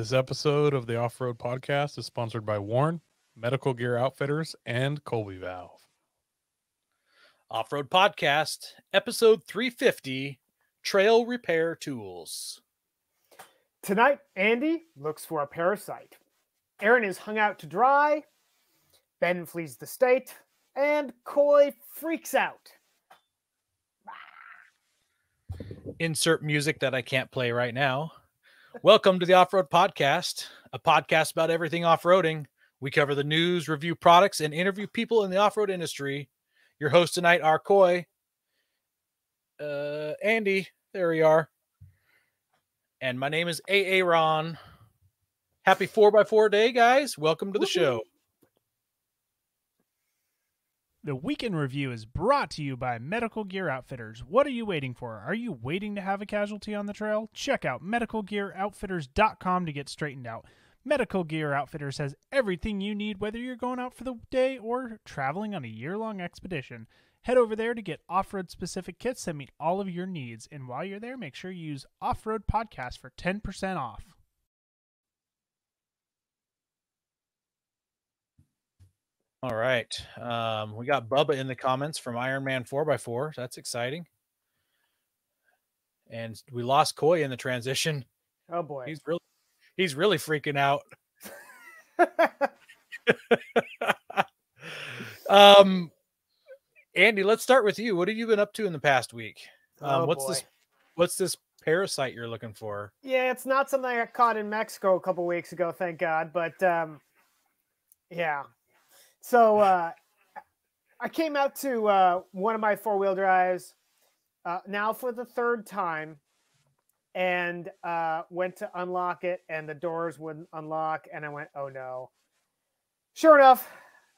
This episode of the Off Road Podcast is sponsored by Warn, Medical Gear Outfitters, and Colby Valve. Off Road Podcast, episode 350 Trail Repair Tools. Tonight, Andy looks for a parasite. Aaron is hung out to dry. Ben flees the state. And Coy freaks out. Insert music that I can't play right now. Welcome to the Off Road Podcast, a podcast about everything off roading. We cover the news, review products, and interview people in the off road industry. Your host tonight are Coy, uh, Andy, there we are, and my name is AA Ron. Happy 4x4 day, guys. Welcome to the show. The weekend review is brought to you by Medical Gear Outfitters. What are you waiting for? Are you waiting to have a casualty on the trail? Check out medicalgearoutfitters.com to get straightened out. Medical Gear Outfitters has everything you need, whether you're going out for the day or traveling on a year long expedition. Head over there to get off road specific kits that meet all of your needs. And while you're there, make sure you use Off Road Podcast for 10% off. All right. Um, we got Bubba in the comments from Iron Man 4x4. That's exciting. And we lost Coy in the transition. Oh boy. He's really he's really freaking out. um Andy, let's start with you. What have you been up to in the past week? Um, Oh, what's boy. this what's this parasite you're looking for? Yeah, it's not something I caught in Mexico a couple weeks ago, thank God. But um, yeah, so uh, I came out to uh, one of my four wheel drives uh, now for the third time, and uh, went to unlock it, and the doors wouldn't unlock, and I went, "Oh no!" Sure enough,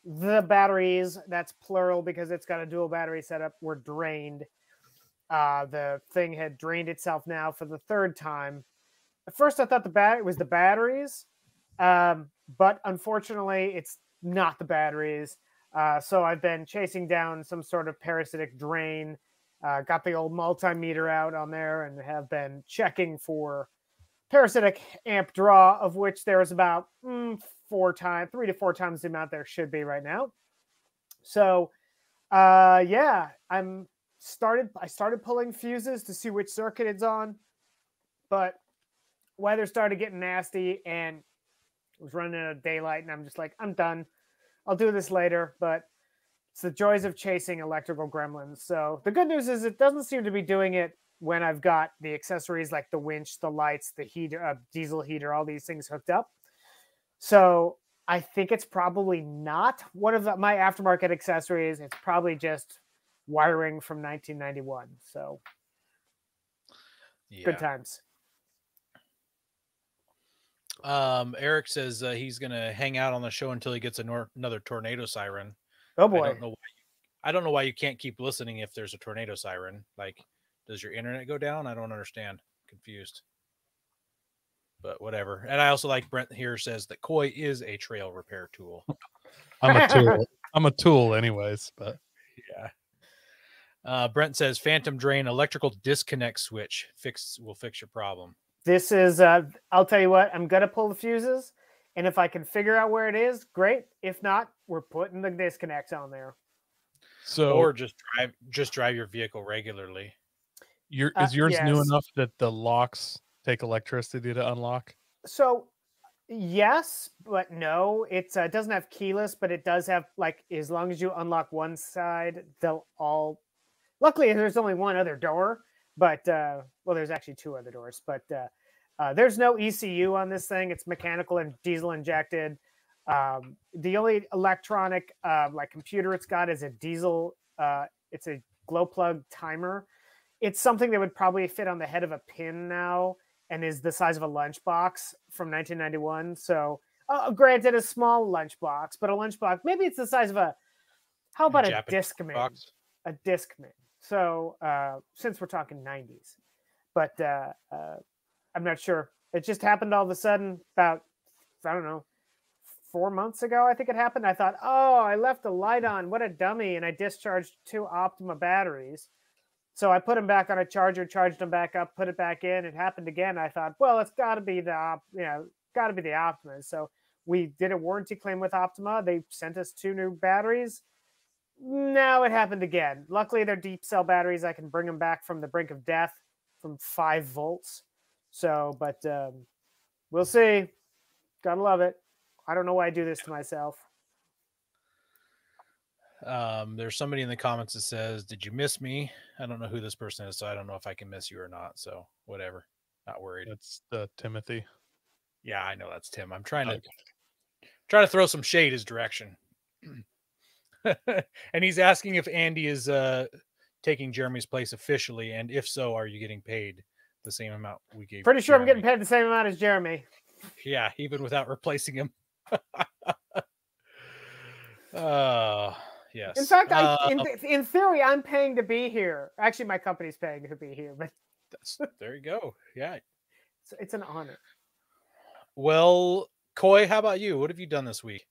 the batteries that's plural because it's got a dual battery setup were drained. Uh, the thing had drained itself now for the third time. At first, I thought the bat was the batteries, um, but unfortunately, it's not the batteries. Uh, so I've been chasing down some sort of parasitic drain. Uh, got the old multimeter out on there and have been checking for parasitic amp draw, of which there is about mm, four times, three to four times the amount there should be right now. So, uh, yeah, I'm started. I started pulling fuses to see which circuit it's on, but weather started getting nasty and it was running out of daylight, and I'm just like, I'm done. I'll do this later, but it's the joys of chasing electrical gremlins. So the good news is it doesn't seem to be doing it when I've got the accessories like the winch, the lights, the heater, uh, diesel heater, all these things hooked up. So I think it's probably not one of the, my aftermarket accessories. It's probably just wiring from 1991. So Yeah. good times. Um, Eric says uh, he's gonna hang out on the show until he gets a nor- another tornado siren. Oh I boy. don't know why. You, I don't know why you can't keep listening if there's a tornado siren. Like, does your internet go down? I don't understand. Confused. But whatever. And I also like Brent here says that Coy is a trail repair tool. I'm a tool. I'm a tool, anyways. But Yeah. Uh, Brent says phantom drain electrical disconnect switch fix will fix your problem. This is, uh, I'll tell you what, I'm going to pull the fuses. And if I can figure out where it is, great. If not, we're putting the disconnects on there. so or just drive just drive your vehicle regularly. your uh, is yours new yes. enough that the locks take electricity to unlock? So, yes, but no. It's, uh, it doesn't have keyless, but it does have, like, as long as you unlock one side, they'll all. Luckily, there's only one other door, but, uh, well, there's actually two other doors, but uh, uh, there's no ECU on this thing. It's mechanical and diesel injected. Um, the only electronic, uh, like computer it's got is a diesel. Uh, it's a glow plug timer. It's something that would probably fit on the head of a pin now, and is the size of a lunchbox from 1991. So, uh, granted, a small lunchbox, but a lunchbox. Maybe it's the size of a. How about a, Japanese Discman? box. A Discman. So, uh, since we're talking 90s, but uh, uh, I'm not sure. It just happened all of a sudden about I don't know four months ago. I think it happened. I thought, oh, I left the light on. What a dummy! And I discharged two Optima batteries. So I put them back on a charger, charged them back up, put it back in. It happened again. I thought, well, it's got to be the you know got to be the Optima. So we did a warranty claim with Optima. They sent us two new batteries. Now it happened again. Luckily, they're deep cell batteries. I can bring them back from the brink of death from five volts. So, but um, we'll see. Gotta love it. I don't know why I do this to myself. Um, there's somebody in the comments that says, "Did you miss me?" I don't know who this person is, so I don't know if I can miss you or not. So whatever, not worried. That's uh, Timothy. Yeah, I know that's Tim. I'm trying to Okay. trying to throw some shade his direction. and he's asking if Andy is uh taking Jeremy's place officially, and if so, are you getting paid the same amount we gave? Pretty sure I'm getting paid the same amount as Jeremy. Yeah, even without replacing him. uh yes. In fact, I, Uh, in, in theory, I'm paying to be here. Actually, my company's paying to be here, but that's, there you go. Yeah. it's, it's an honor. Well, Coy, how about you? What have you done this week?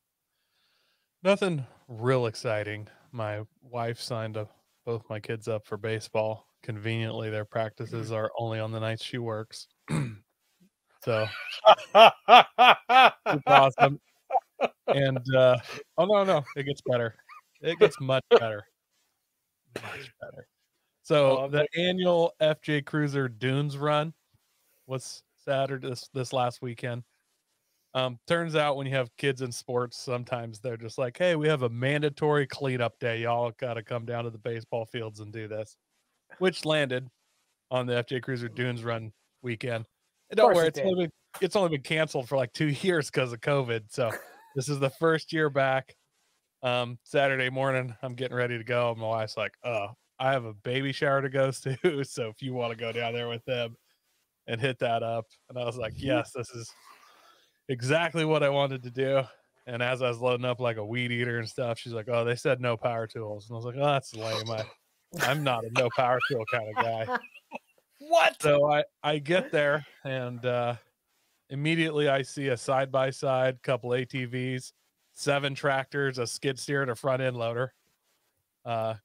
Nothing real exciting. My wife signed up both my kids up for baseball. Conveniently, their practices are only on the nights she works. so it's awesome. And uh, oh no, no, it gets better. It gets much better. Much better. So the annual FJ Cruiser Dunes run was Saturday this this last weekend. Um, turns out when you have kids in sports, sometimes they're just like, "Hey, we have a mandatory cleanup day. Y'all got to come down to the baseball fields and do this," which landed on the FJ Cruiser Dunes run weekend. And don't worry, it it's only been, it's only been canceled for like two years because of COVID. So this is the first year back. Um, Saturday morning, I'm getting ready to go. My wife's like, "Oh, I have a baby shower to go to, so if you want to go down there with them and hit that up," and I was like, "Yes, this is exactly what I wanted to do." And as I was loading up like a weed eater and stuff, she's like, "Oh, they said no power tools," and I was like, "Oh, that's lame. I, I'm not a no power tool kind of guy." What? So I I get there and uh immediately I see a side by side, couple ATVs, seven tractors, a skid steer, and a front end loader. Uh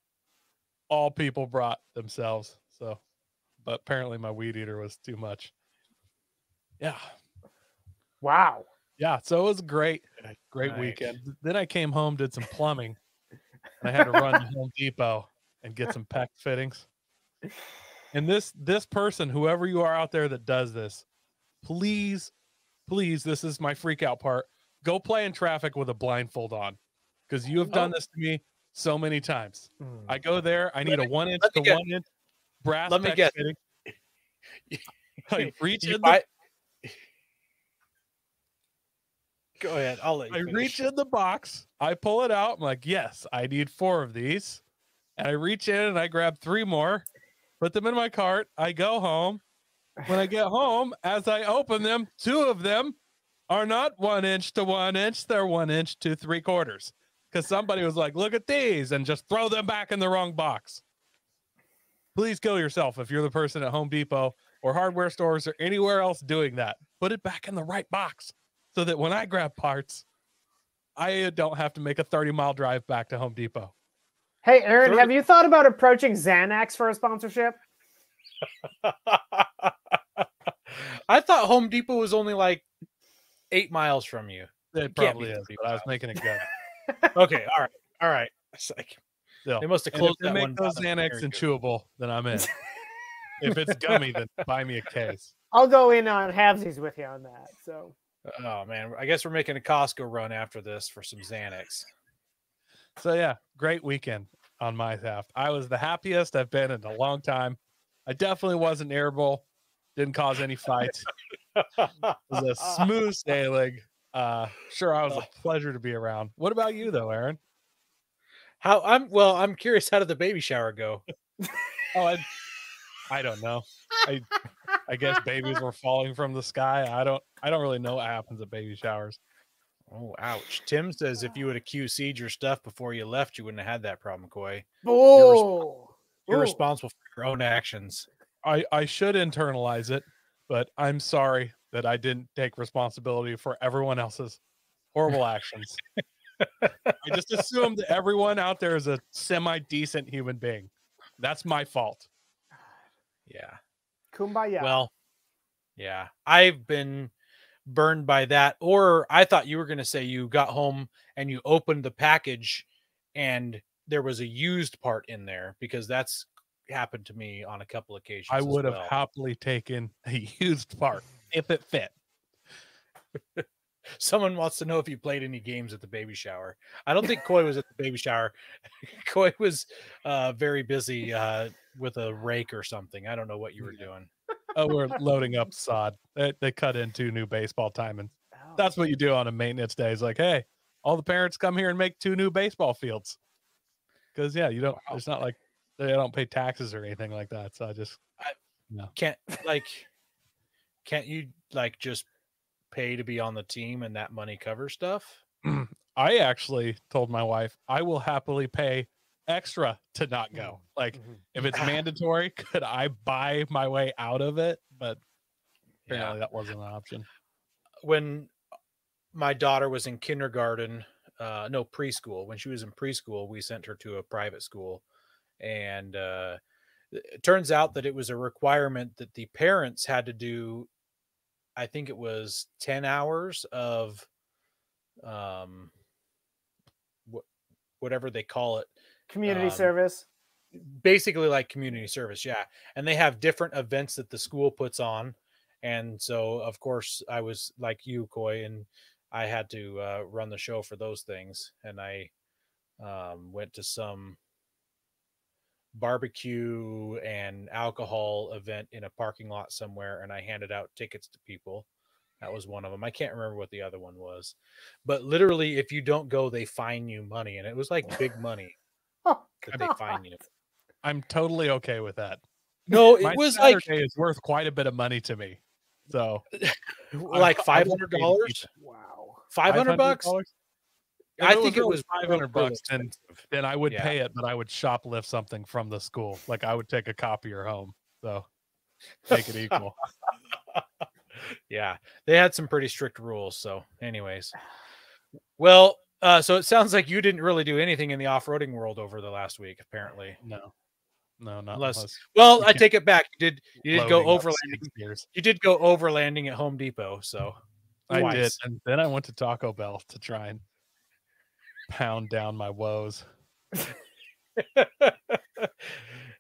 all people brought themselves. So but apparently my weed eater was too much. Yeah. Wow. Yeah. So it was great, great Nice. weekend. Then I came home, did some plumbing. and I had to run to Home Depot and get some PEX fittings. And this this person, whoever you are out there that does this, please, please, this is my freak out part. Go play in traffic with a blindfold on. Because you have done this to me so many times. Mm. I go there, I need a one inch let to guess. one inch brass Let me get. fitting. I reach You in the buy- Go ahead. I'll let you. I finish. reach in the box, I pull it out. I'm like, yes, I need four of these. And I reach in and I grab three more, put them in my cart. I go home. When I get home, as I open them, two of them are not one inch to one inch, they're one inch to three quarters. Because somebody was like, look at these, and just throw them back in the wrong box. Please kill yourself if you're the person at Home Depot or hardware stores or anywhere else doing that. Put it back in the right box so that when I grab parts, I don't have to make a 30 mile drive back to Home Depot. Hey, Aaron, Third- have you thought about approaching Xanax for a sponsorship? I thought Home Depot was only like eight miles from you. It can't probably is, but I was making it good. Okay, all right, all right. It's like Still. they must have closed they that make one. those. Xanax and chewable, then I'm in. if it's gummy, then buy me a case. I'll go in on halvesies with you on that. So Oh man, I guess we're making a Costco run after this for some Xanax. So yeah, great weekend on my half. I was the happiest I've been in a long time. I definitely wasn't irritable. Didn't cause any fights. It was a smooth sailing. Uh, sure, I was a pleasure to be around. What about you though, Aaron? How I'm well, I'm curious. How did the baby shower go? Oh, I, I don't know. I I guess babies were falling from the sky. I don't I don't really know what happens at baby showers. Oh, ouch. Tim says if you would have QC'd your stuff before you left, you wouldn't have had that problem, Coy. oh, You're Ooh. responsible for your own actions. I I should internalize it, but I'm sorry that I didn't take responsibility for everyone else's horrible actions. I just assumed that everyone out there is a semi decent human being. That's my fault. Yeah. Kumbaya. Well, yeah. I've been burned by that. Or I thought you were going to say you got home and you opened the package and there was a used part in there because that's happened to me on a couple occasions. I would have happily taken a used part if it fit. Someone wants to know if you played any games at the baby shower. I don't think Coy was at the baby shower. Coy was uh, very busy uh, with a rake or something. I don't know what you were doing. Oh, we're loading up sod. They, they cut in two new baseball timings. Oh, That's what you do on a maintenance day. Is like, hey, all the parents come here and make two new baseball fields. Because yeah, you don't. It's not like they don't pay taxes or anything like that. So I just Can't like, can't you like just pay to be on the team and that money covers stuff? I actually told my wife I will happily pay extra to not go. Like Mhm. if it's mandatory, could I buy my way out of it? But Yeah. apparently that wasn't an option. when my daughter was in kindergarten, uh, no preschool. When she was in preschool, we sent her to a private school, and uh, it turns out that it was a requirement that the parents had to do. I think it was ten hours of, um, what whatever they call it, Community um, service. basically like community service yeah and they have different events that the school puts on and so of course i was like you koi and i had to uh, run the show for those things and i um, went to some barbecue and alcohol event in a parking lot somewhere and i handed out tickets to people that was one of them i can't remember what the other one was but literally if you don't go they fine you money and it was like big money Oh, that they fine you I'm totally okay with that. no it My was like Saturday is worth quite a bit of money to me. So like I five won't hundred pay to keep dollars, wow. five hundred bucks. $500? I think it was five real- hundred bucks, then then I would Yeah. pay it, but I would shoplift something from the school. Like I would take a copier home. So make it equal. Yeah, they had some pretty strict rules. So, anyways, well, uh, so it sounds like you didn't really do anything in the off-roading world over the last week, apparently. no, no, not Unless- Well, I take it back. You did. You did go overlanding. You did go overlanding at Home Depot. So I did, and then I went to Taco Bell to try and pound down my woes.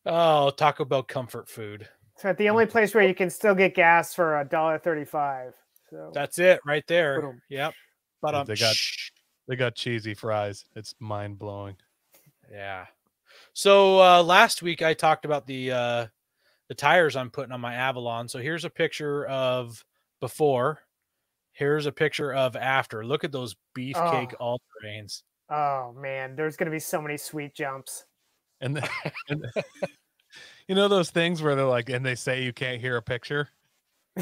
oh, Taco Bell comfort food. So at the only place where you can still get gas for a dollar thirty-five. So That's it right there. Yep. But um, They got- They got cheesy fries. It's mind blowing. Yeah. So uh last week I talked about the uh the tires I'm putting on my Avalon. So here's a picture of before. Here's a picture of after. Look at those beefcake Oh. all terrains. Oh man, there's gonna be so many sweet jumps. And, the, and the- you know those things where they're like, and they say you can't hear a picture.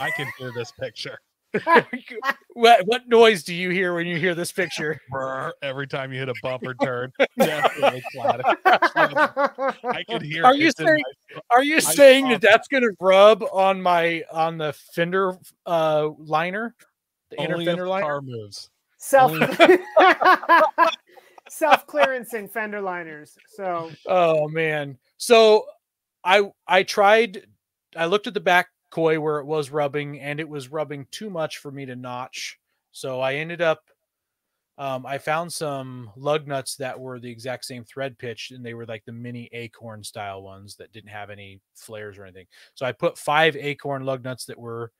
I can hear this picture what what noise do you hear when you hear this picture? Brr, every time you hit a bumper turn. Definitely flat. I can hear. Are you saying- my- Are you saying saw that that's going to rub on my on the fender uh liner? The inner only if fender the liner? car moves? Self self clearancing fender liners. So Oh man. So I I tried I looked at the back koi where it was rubbing and it was rubbing too much for me to notch. So I ended up um, I found some lug nuts that were the exact same thread pitch and they were like the mini acorn style ones that didn't have any flares or anything. So I put five acorn lug nuts that were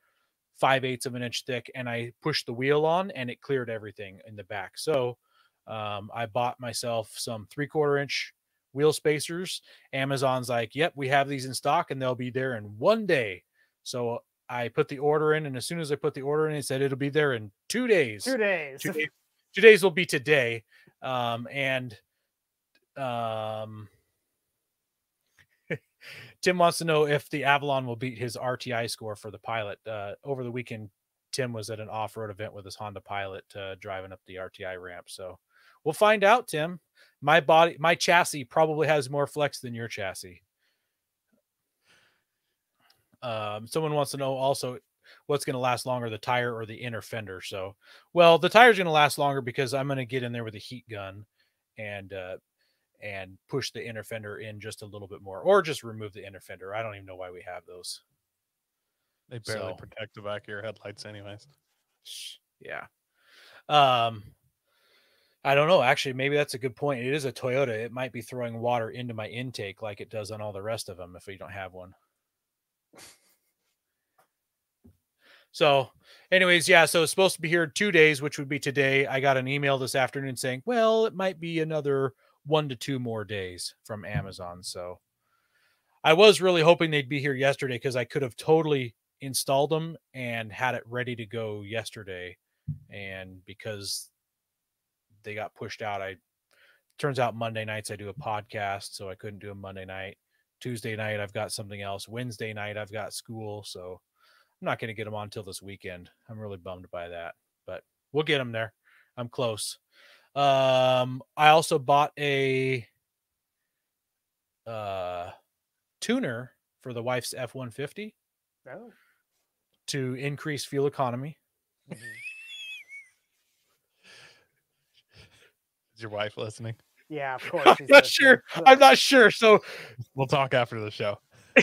five eighths of an inch thick and I pushed the wheel on and it cleared everything in the back. So um, I bought myself some three quarter inch wheel spacers. Amazon's like, yep, we have these in stock and they'll be there in one day. So I put the order in, and as soon as I put the order in, it said it'll be there in two days. two days. Two days, two days will be today. Um, and um, Tim wants to know if the Avalon will beat his RTI score for the pilot. Uh, over the weekend, Tim was at an off road event with his Honda Pilot uh, driving up the RTI ramp. So we'll find out, Tim. My body, my chassis probably has more flex than your chassis. Um, someone wants to know also what's going to last longer, the tire or the inner fender. So, well, the tire's going to last longer because I'm going to get in there with a heat gun and uh, and push the inner fender in just a little bit more, or just remove the inner fender. I don't even know why we have those. They barely So- protect the back of your headlights, anyways. Yeah. Um, I don't know. Actually, maybe that's a good point. It is a Toyota. It might be throwing water into my intake like it does on all the rest of them if we don't have one. So, anyways, yeah. So it's supposed to be here two days, which would be today. I got an email this afternoon saying, well, it might be another one to two more days from Amazon. So I was really hoping they'd be here yesterday because I could have totally installed them and had it ready to go yesterday. And because they got pushed out. I turns out Monday nights I do a podcast, so I couldn't do a Monday night. Tuesday night I've got something else. Wednesday night I've got school, so I'm not going to get them on until this weekend. I'm really bummed by that, but we'll get them there. I'm close. Um, I also bought a uh tuner for the wife's F150 Oh. to increase fuel economy. Mhm. Is your wife listening? Yeah, of course. I'm not listening. sure. I'm not sure. So We'll talk after the show.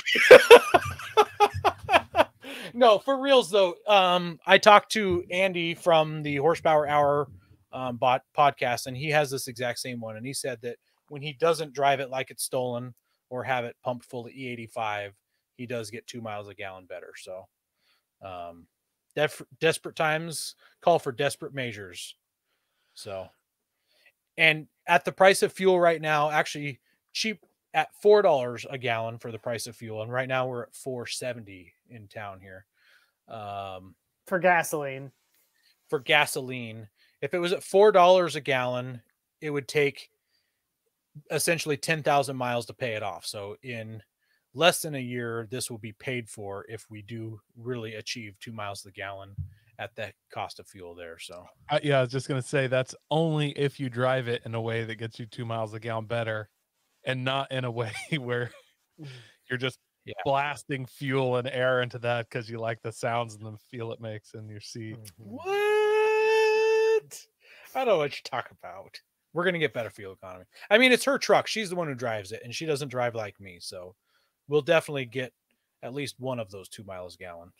no, for reals though. Um, I talked to Andy from the Horsepower Hour um, bot podcast, and he has this exact same one. And he said that when he doesn't drive it like it's stolen or have it pumped full of E85, he does get two miles a gallon better. So, um, def- desperate times call for desperate measures. So, and at the price of fuel right now, actually cheap at four dollars a gallon for the price of fuel, and right now we're at four seventy in town here. Um, for gasoline. for gasoline. If it was at four dollars a gallon, it would take essentially ten thousand miles to pay it off. So in less than a year, this will be paid for if we do really achieve two miles a gallon at that cost of fuel there. So Uh, yeah, I was just gonna say that's only if you drive it in a way that gets you two miles a gallon better, and not in a way where Mhm. you're just Yeah. blasting fuel and air into that because you like the sounds and the feel it makes in your seat. what? I don't know what you talk about. We're gonna get better fuel economy. I mean, it's her truck. She's the one who drives it, and she doesn't drive like me. So we'll definitely get at least one of those two miles a gallon.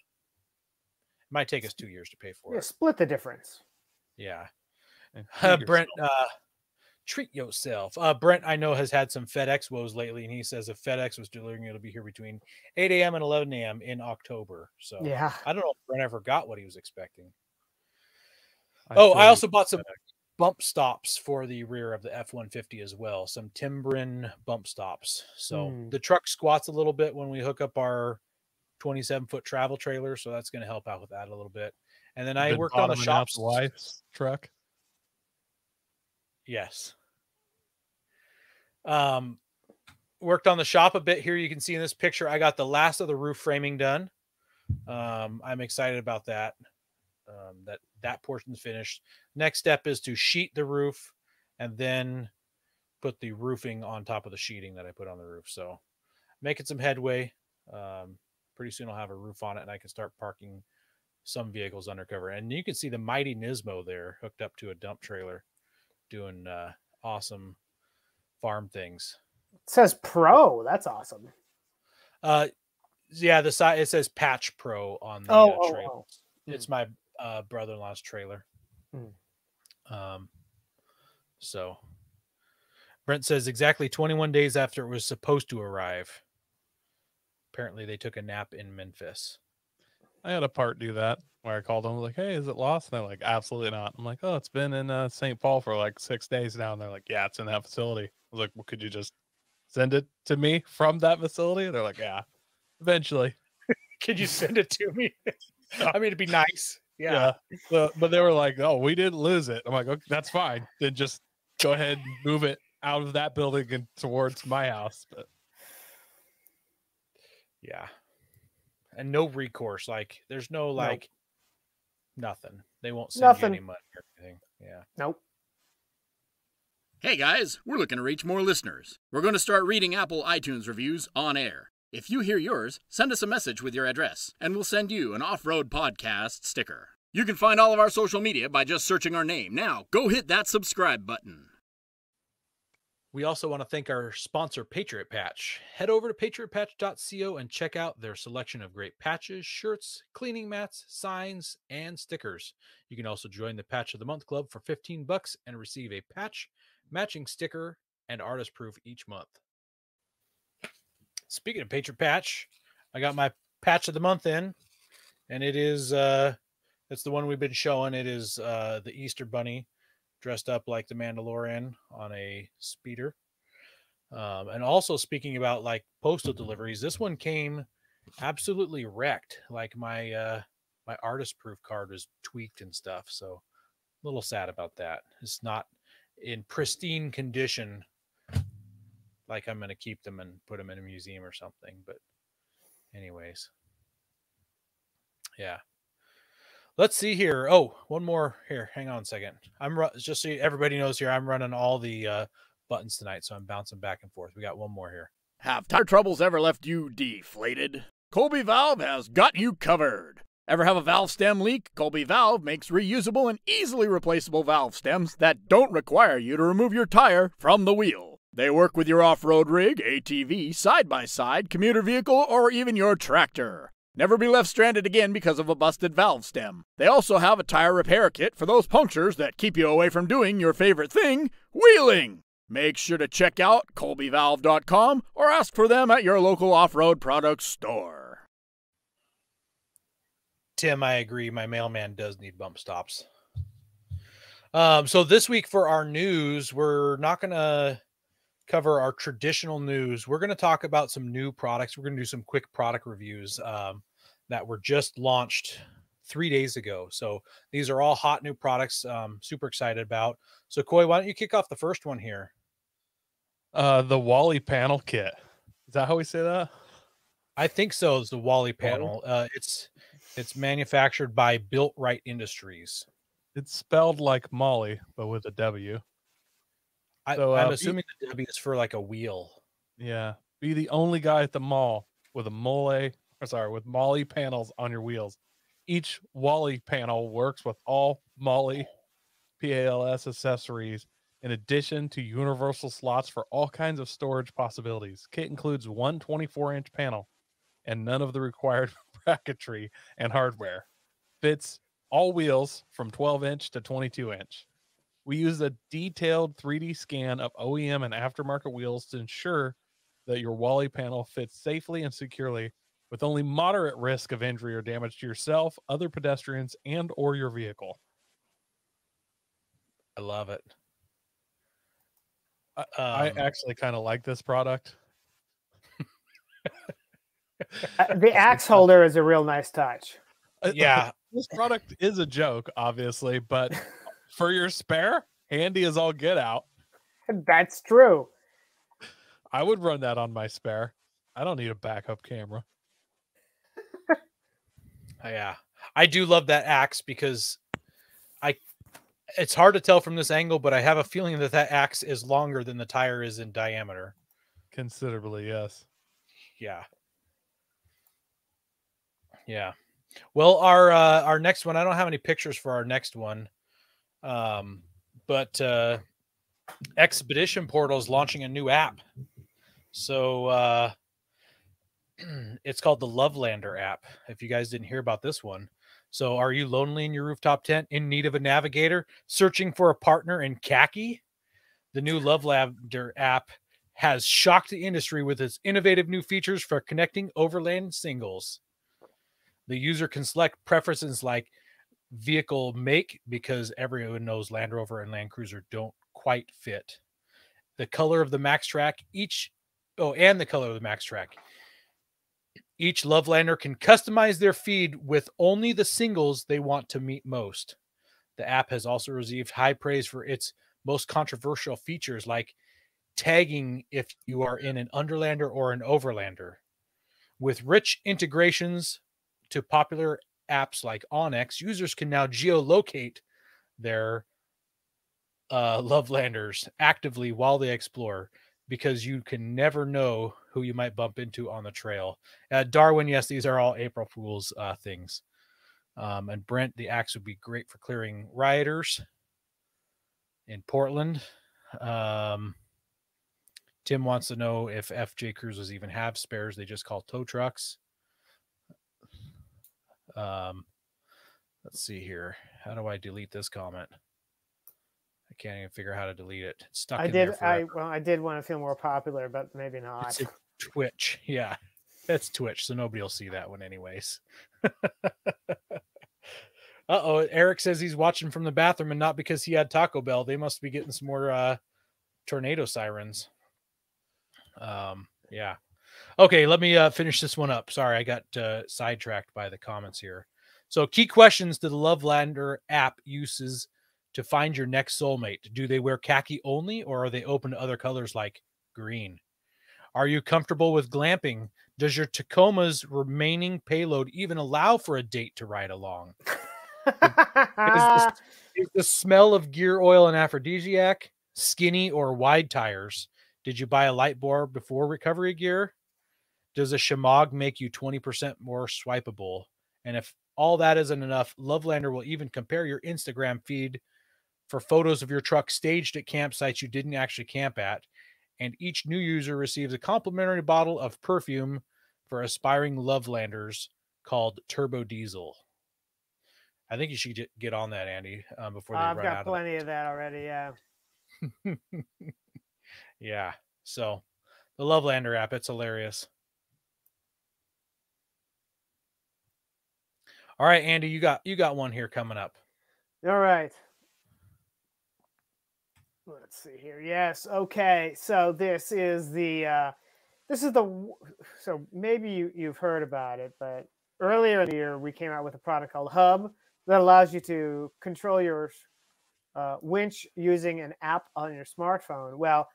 It might take us two years to pay for it. Yeah, it. split the difference. Yeah. Uh, Brent, uh, treat yourself. Uh, Brent, I know has had some FedEx woes lately, and he says if FedEx was delivering, it'll be here between 8 a.m. and 11 a.m. in October. So Yeah. I don't know if Brent ever got what he was expecting. I'm oh, I also bought some FedEx. bump stops for the rear of the F 150 as well. Some Timbren bump stops. So Hmm. the truck squats a little bit when we hook up our 27 foot travel trailer. So that's going to help out with that a little bit. And then I worked on the bottoming shops. wife's truck. Yes. Um, worked on the shop a bit here. You can see in this picture, I got the last of the roof framing done. Um, I'm excited about that. Um, that that portion's finished. Next step is to sheet the roof and then put the roofing on top of the sheeting that I put on the roof. So making some headway. Um, pretty soon I'll have a roof on it and I can start parking some vehicles undercover. And you can see the mighty Nismo there hooked up to a dump trailer doing uh, awesome farm things. It says pro. That's awesome. Uh, yeah, the side it says Patch Pro on the Oh, uh, oh, trailer. oh. It's my uh, brother-in-law's trailer. Hmm. Um, so Brent says exactly 21 days after it was supposed to arrive. Apparently, they took a nap in Memphis. I had a part do that where I called them like, "Hey, is it lost?" And they're like, "Absolutely not." I'm like, "Oh, it's been in uh, St. Paul for like six days now." And they're like, "Yeah, it's in that facility." I was like, "Well, could you just send it to me from that facility?" They're like, "Yeah, eventually." Could you send it to me? I mean, it'd be nice. Yeah. So- but they were like, "Oh, we didn't lose it." I'm like, "Okay, that's fine. Then just go ahead and move it out of that building and towards my house." But Yeah. And no recourse. Like, there's no like nothing. They won't send Nothing. you any money or anything. Yeah. Nope. Hey guys, we're looking to reach more listeners. We're going to start reading Apple iTunes reviews on air. If you hear yours, send us a message with your address, and we'll send you an off road podcast sticker. You can find all of our social media by just searching our name. Now, go hit that subscribe button. We also want to thank our sponsor, Patriot Patch. Head over to patriotpatch.co and check out their selection of great patches, shirts, cleaning mats, signs, and stickers. You can also join the Patch of the Month Club for 15 bucks and receive a patch, matching sticker, and artist proof each month. Speaking of Patriot Patch, I got my patch of the month in, and it is uh it's the one we've been showing. It is uh the Easter Bunny dressed up like the Mandalorian on a speeder. Um, and also speaking about like postal deliveries, this one came absolutely wrecked. Like my uh my artist proof card was tweaked and stuff. So a little sad about that. It's not in pristine condition. Like I'm gonna keep them and put them in a museum or something. But anyways. Yeah. Let's see here. Oh, one more here. Hang on a second. I'm ru- just so everybody knows here. I'm running all the uh, buttons tonight, so I'm bouncing back and forth. We got one more here. Have tire troubles ever left you deflated? Colby Valve has got you covered. Ever have a valve stem leak? Colby Valve makes reusable and easily replaceable valve stems that don't require you to remove your tire from the wheel. They work with your off road rig, ATV, side by side, commuter vehicle, or even your tractor. Never be left stranded again because of a busted valve stem. They also have a tire repair kit for those punctures that keep you away from doing your favorite thing, wheeling. Make sure to check out colbyvalve.com or ask for them at your local off-road products store. Tim, I agree. My mailman does need bump stops. Um, so this week for our news, we're not going to cover our traditional news. We're going to talk about some new products. We're going to do some quick product reviews um, that were just launched three days ago. So these are all hot new products. Um, super excited about. So Coy, why don't you kick off the first one here? Uh, the Wally panel kit. Is that how we say that? I think so. It's the Wally panel. Uh, it's it's manufactured by Built Right Industries. It's spelled like MOLLE, but with a W. I, So, I'm uh, assuming the W is for like a wheel. Yeah. Be the only guy at the mall with a mole, or sorry, with MOLLE panels on your wheels. Each Wally panel works with all MOLLE PALS accessories in addition to universal slots for all kinds of storage possibilities. Kit includes one 24 inch panel and none of the required bracketry and hardware. Fits all wheels from 12 inch to 22 inch. We use a detailed 3D scan of OEM and aftermarket wheels to ensure that your Wally panel fits safely and securely with only moderate risk of injury or damage to yourself, other pedestrians, and or your vehicle. I love it. I, I Um, actually kind of like this product. Uh, the axe holder is a real nice touch. Uh, yeah, this product is a joke, obviously, but for your spare, handy as all get out. That's true. I would run that on my spare. I don't need a backup camera. yeah. I do love that axe because I it's hard to tell from this angle, but I have a feeling that that axe is longer than the tire is in diameter. Considerably, yes. Yeah. Yeah. Well, our uh our next one, I don't have any pictures for our next one. Um but uh Expedition Portal is launching a new app. So uh it's called the Lovelander app. If you guys didn't hear about this one. So are you lonely in your rooftop tent in need of a navigator, searching for a partner in khaki? The new Lovelander app has shocked the industry with its innovative new features for connecting overland singles. The user can select preferences like vehicle make because everyone knows Land Rover and Land Cruiser don't quite fit. The color of the Max Track, each oh, and the color of the Max Track. Each Lovelander can customize their feed with only the singles they want to meet most. The app has also received high praise for its most controversial features like tagging if you are in an underlander or an overlander. With rich integrations to popular apps like onX, users can now geolocate their uh, Lovelanders actively while they explore because you can never know who you might bump into on the trail. Uh, Darwin, yes, these are all April Fool's uh, things. Um, and Brent, the axe would be great for clearing rioters in Portland. Um, Tim wants to know if FJ Cruises even have spares. They just call tow trucks. Um, let's see here. How do I delete this comment? I can't even figure out how to delete it. It's stuck I did. I well, I did want to feel more popular, but maybe not. Twitch. Yeah. That's Twitch, so nobody will see that one anyways. Uh oh, Eric says he's watching from the bathroom and not because he had Taco Bell. They must be getting some more uh tornado sirens. Um, yeah. Okay, let me uh finish this one up. Sorry, I got uh sidetracked by the comments here. So, key questions to the Lovelander app uses to find your next soulmate. Do they wear khaki only or are they open to other colors like green? Are you comfortable with glamping? Does your Tacoma's remaining payload even allow for a date to ride along? Is the smell of gear oil an aphrodisiac, skinny or wide tires? Did you buy a light bar before recovery gear? Does a shemagh make you 20% more swipeable? And if all that isn't enough, Lovelander will even compare your Instagram feed for photos of your truck staged at campsites you didn't actually camp at. And each new user receives a complimentary bottle of perfume for aspiring Lovelanders called Turbo Diesel. I think you should get- on that, Andy, um, before they I've run got out of plenty of that already. Yeah. yeah. So the Lovelander app, it's hilarious. All right, Andy, you got you got one here coming up. All right. Let's see here. Yes. Okay. So this is the uh this is the so maybe you you've heard about it, but earlier in the year we came out with a product called Hub that allows you to control your uh, winch using an app on your smartphone. Well,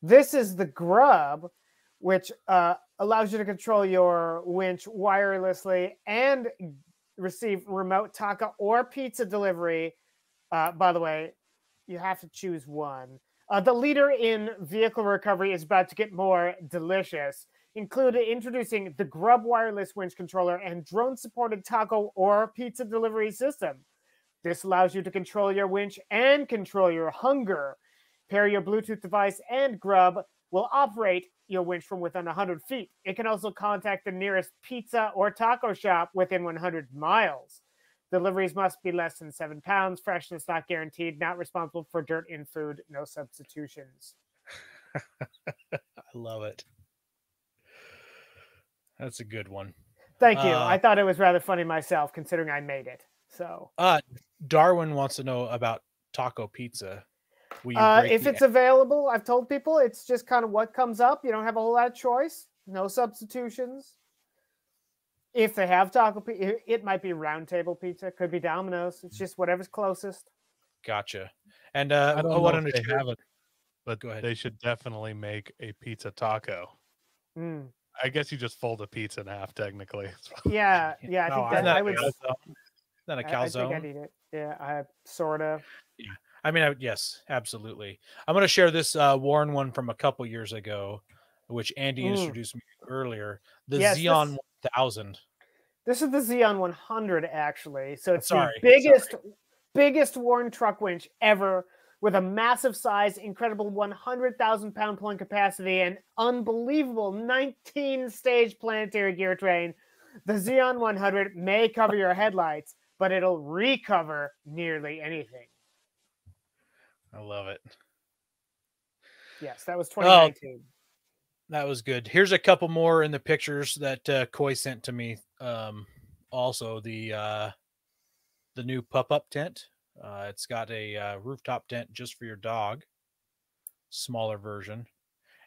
this is the Grub, which uh, allows you to control your winch wirelessly and receive remote taco or pizza delivery. Uh, by the way, you have to choose one. Uh, the leader in vehicle recovery is about to get more delicious. Included introducing the Grub wireless winch controller and drone supported taco or pizza delivery system. This allows you to control your winch and control your hunger. Pair your Bluetooth device and Grub will operate your winch from within 100 feet. It can also contact the nearest pizza or taco shop within 100 miles. Deliveries must be less than seven pounds. Freshness not guaranteed. Not responsible for dirt in food. No substitutions. I love it. That's a good one. Thank you. Uh, I thought it was rather funny myself, considering I made it. So, Uh Darwin wants to know about taco pizza. Will you uh, break if the- it's available, I've told people it's just kind of what comes up. You don't have a whole lot of choice. No substitutions. If they have taco pizza, it might be round table pizza. Could be Domino's. It's just whatever's closest. gotcha. And uh I don't oh, know what if they have it, but Go ahead. they should definitely make a pizza taco. Mm. I guess you just fold a pizza in half, technically. Yeah, yeah. I No, think I'm that not I a would. calzone. Not a I, I think calzone. I'd eat it. Yeah, I sort of. I mean, I, yes, absolutely. I'm going to share this uh, Warn one from a couple years ago, which Andy Mm. introduced me to earlier. The Yes, Zeon this- 1000. This is the Zeon 100, actually. So it's Sorry, the biggest, biggest Warn truck winch ever, with a massive size, incredible 100,000 pound pulling capacity, and unbelievable 19 stage planetary gear train. The Zeon 100 may cover your headlights, but it'll recover nearly anything. I love it. Yes, that was Oh, 2019. That was good. Here's a couple more in the pictures that uh, Coy sent to me. Um, also, the uh, the new pup up tent. Uh, it's got a uh, rooftop tent just for your dog, smaller version.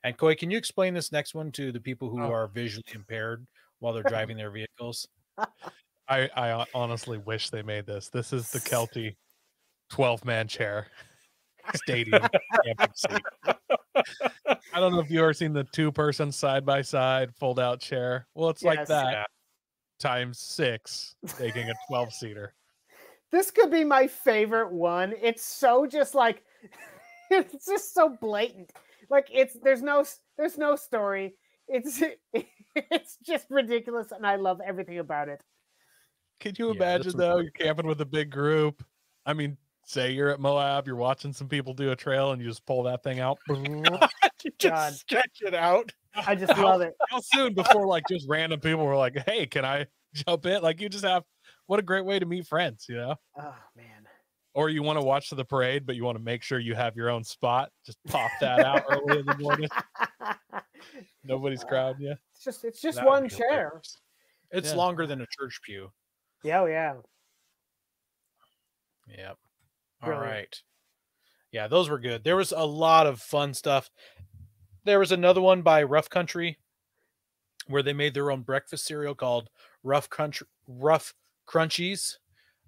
And Coy, can you explain this next one to the people who Oh. are visually impaired while they're driving their vehicles? I, I honestly wish they made this. This is the Kelty 12 man chair stadium. I don't know if you ever seen the two person side by side fold out chair. Well, it's like that Yeah. times six, making a 12 seater. This could be my favorite one. It's so just like it's just so blatant. Like it's there's no there's no story. It's it's just ridiculous and I love everything about it. Can you Yeah, imagine though? You're camping with a big group. I mean, say you're at Moab, you're watching some people do a trail, and you just pull that thing out. Oh just God. stretch it out. I just love it. How soon before like just random people were like, "Hey, can I jump in?" Like you just have what a great way to meet friends, you know. Oh man. Or you want to watch the parade, but you want to make sure you have your own spot. Just pop that out early in the morning. Nobody's ah, crowding you. It's just it's just That one chair. hilarious. It's Yeah. longer than a church pew. Yeah, oh, yeah. Yep. All Brilliant. right. Yeah, those were good. There was a lot of fun stuff. There was another one by Rough Country where they made their own breakfast cereal called Rough Country Rough Crunchies.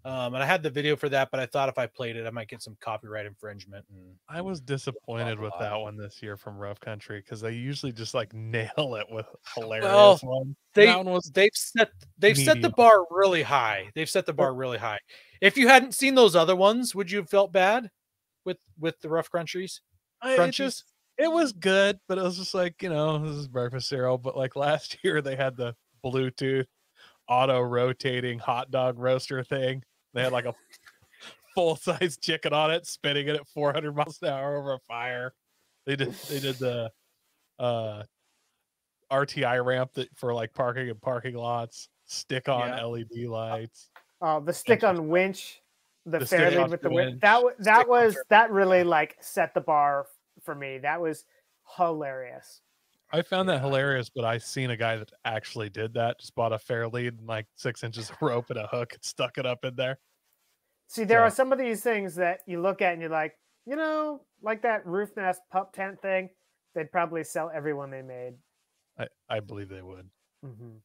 Um, and I had the video for that, but I thought if I played it, I might get some copyright infringement. And I was disappointed with that one this year from Rough Country because they usually just like nail it with hilarious Well, ones. they that one was they've set they've set the bar really high. They've set the bar really high. If you hadn't seen those other ones, would you have felt bad with with the Rough Countries? I- it Crunchies? just it was good, but it was just like you know this is breakfast cereal. But like last year, they had the Bluetooth auto rotating hot dog roaster thing. They had like a full size chicken on it, spinning it at 400 miles an hour over a fire. They did they did the uh RTI ramp that for like parking and parking lots, stick on Yeah. LED lights. Oh, the stick on winch, the, The fair lead with the winch. winch. That that Stick was that really like set the bar for me. That was hilarious. I found that hilarious, but I seen a guy that actually did that. Just bought a fair lead and like six inches of rope and a hook and stuck it up in there. See, there So- are some of these things that you look at and you're like, you know, like that roof nest pup tent thing. They'd probably sell everyone they made. I, I believe they would. Mm hmm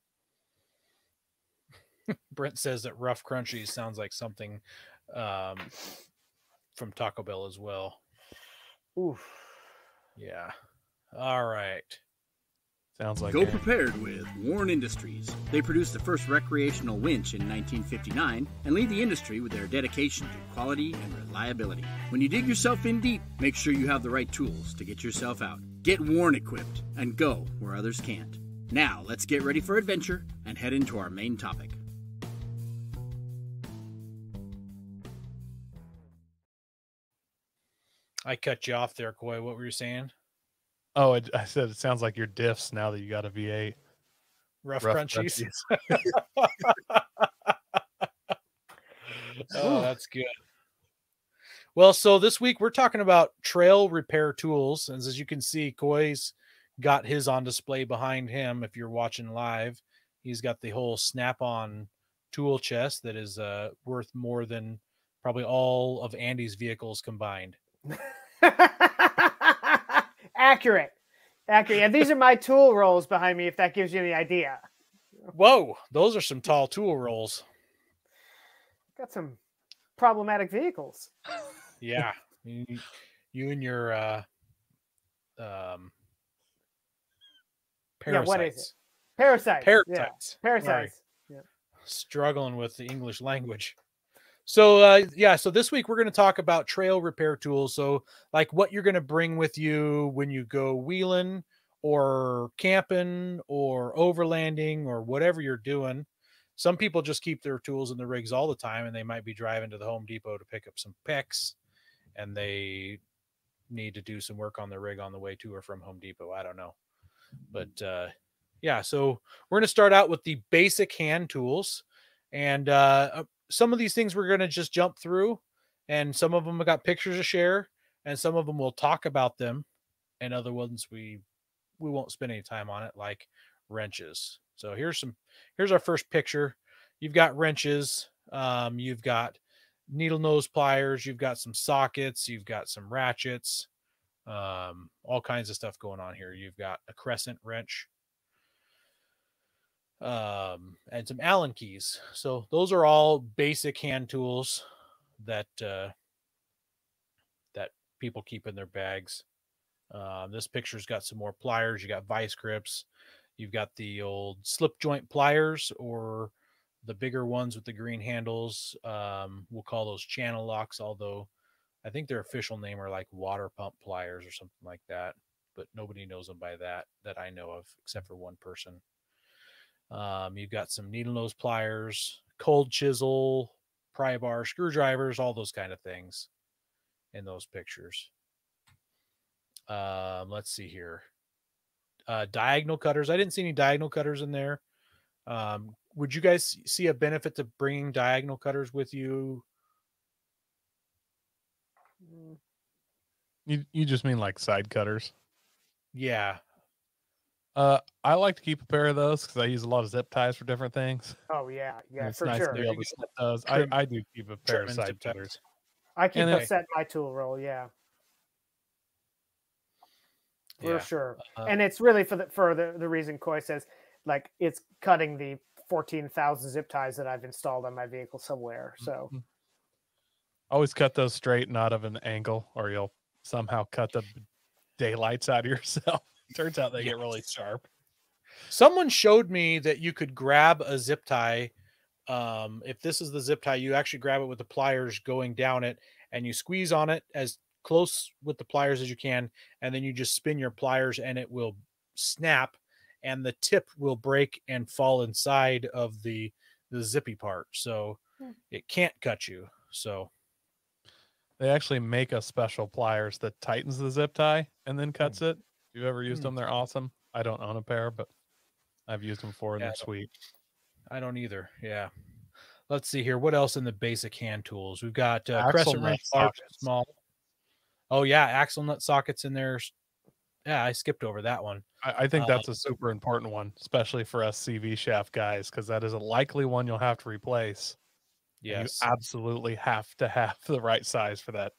Brent says that Rough Crunchies sounds like something um, from Taco Bell as well. Oof. Yeah. All right. Sounds like Go it. prepared with Warn Industries. They produced the first recreational winch in 1959 and lead the industry with their dedication to quality and reliability. When you dig yourself in deep, make sure you have the right tools to get yourself out. Get Warn equipped and go where others can't. Now, let's get ready for adventure and head into our main topic. I cut you off there, Coy. What were you saying? Oh, it, I said it sounds like your diffs now that you got a V8. Rough, Rough Crunchies. Crunchies. oh, that's good. Well, so this week we're talking about trail repair tools. And as you can see, Coy's got his on display behind him. If you're watching live, he's got the whole snap on tool chest that is uh, worth more than probably all of Andy's vehicles combined. Accurate. Accurate. Yeah, these are my tool rolls behind me, if that gives you any idea. Whoa, those are some tall tool rolls. Got some problematic vehicles. Yeah. you, you and your uh um Yeah, what is it? parasites. Parasites. Yeah. Parasites. Parasites. struggling with the English language. So uh yeah, so this week we're going to talk about trail repair tools. So like what you're going to bring with you when you go wheeling or camping or overlanding or whatever you're doing. Some people just keep their tools in the rigs all the time and they might be driving to the Home Depot to pick up some picks and they need to do some work on the rig on the way to or from Home Depot. I don't know. But uh yeah, so we're going to start out with the basic hand tools and uh some of these things we're going to just jump through and some of them have got pictures to share and some of them we'll talk about them and other ones we we won't spend any time on it like wrenches. So here's some here's our first picture. You've got wrenches um you've got needle nose pliers you've got some sockets you've got some ratchets um all kinds of stuff going on here. You've got a crescent wrench um, and some Allen keys. So those are all basic hand tools that uh, that people keep in their bags. Um, this picture's got some more pliers. You got vice grips. You've got the old slip joint pliers or the bigger ones with the green handles. Um, we'll call those channel locks, although I think their official name are like water pump pliers or something like that. But nobody knows them by that that I know of, except for one person. Um, you've got some needle nose pliers, cold chisel, pry bar, screwdrivers, all those kind of things in those pictures. Um, let's see here. Uh, diagonal cutters. I didn't see any diagonal cutters in there. Um, would you guys see a benefit to bringing diagonal cutters with you? Mm, You you just mean like side cutters? Yeah. Uh, I like to keep a pair of those because I use a lot of zip ties for different things. Oh yeah, yeah, it's for nice sure. to be able to go. those. I, I do keep a pair trim of side zip ties. cutters. I keep And a then- set my tool roll, yeah, for Yeah. sure. Uh, and it's really for the for the, the reason Coy says, like it's cutting the fourteen thousand zip ties that I've installed on my vehicle somewhere. So Mhm. Always cut those straight, not of an angle, or you'll somehow cut the daylights out of yourself. Turns out they get really sharp. Someone showed me that you could grab a zip tie. Um, if this is the zip tie, you actually grab it with the pliers going down it and you squeeze on it as close with the pliers as you can. And then you just spin your pliers and it will snap and the tip will break and fall inside of the, the zippy part. So Hmm. it can't cut you. So They actually make a special pliers that tightens the zip tie and then cuts Hmm. it. If you've ever used Hmm. them, they're awesome. I don't own a pair, but I've used them before and Yeah, they're don't- sweet. I don't either. Yeah. Let's see here. What else in the basic hand tools? We've got uh, Axle crescent nut wrench, large, small. Oh yeah, axle nut sockets in there. Yeah, I skipped over that one. I, I think Uh, that's a super important one, especially for us CV shaft guys, because that is a likely one you'll have to replace. and Yes. You absolutely have to have the right size for that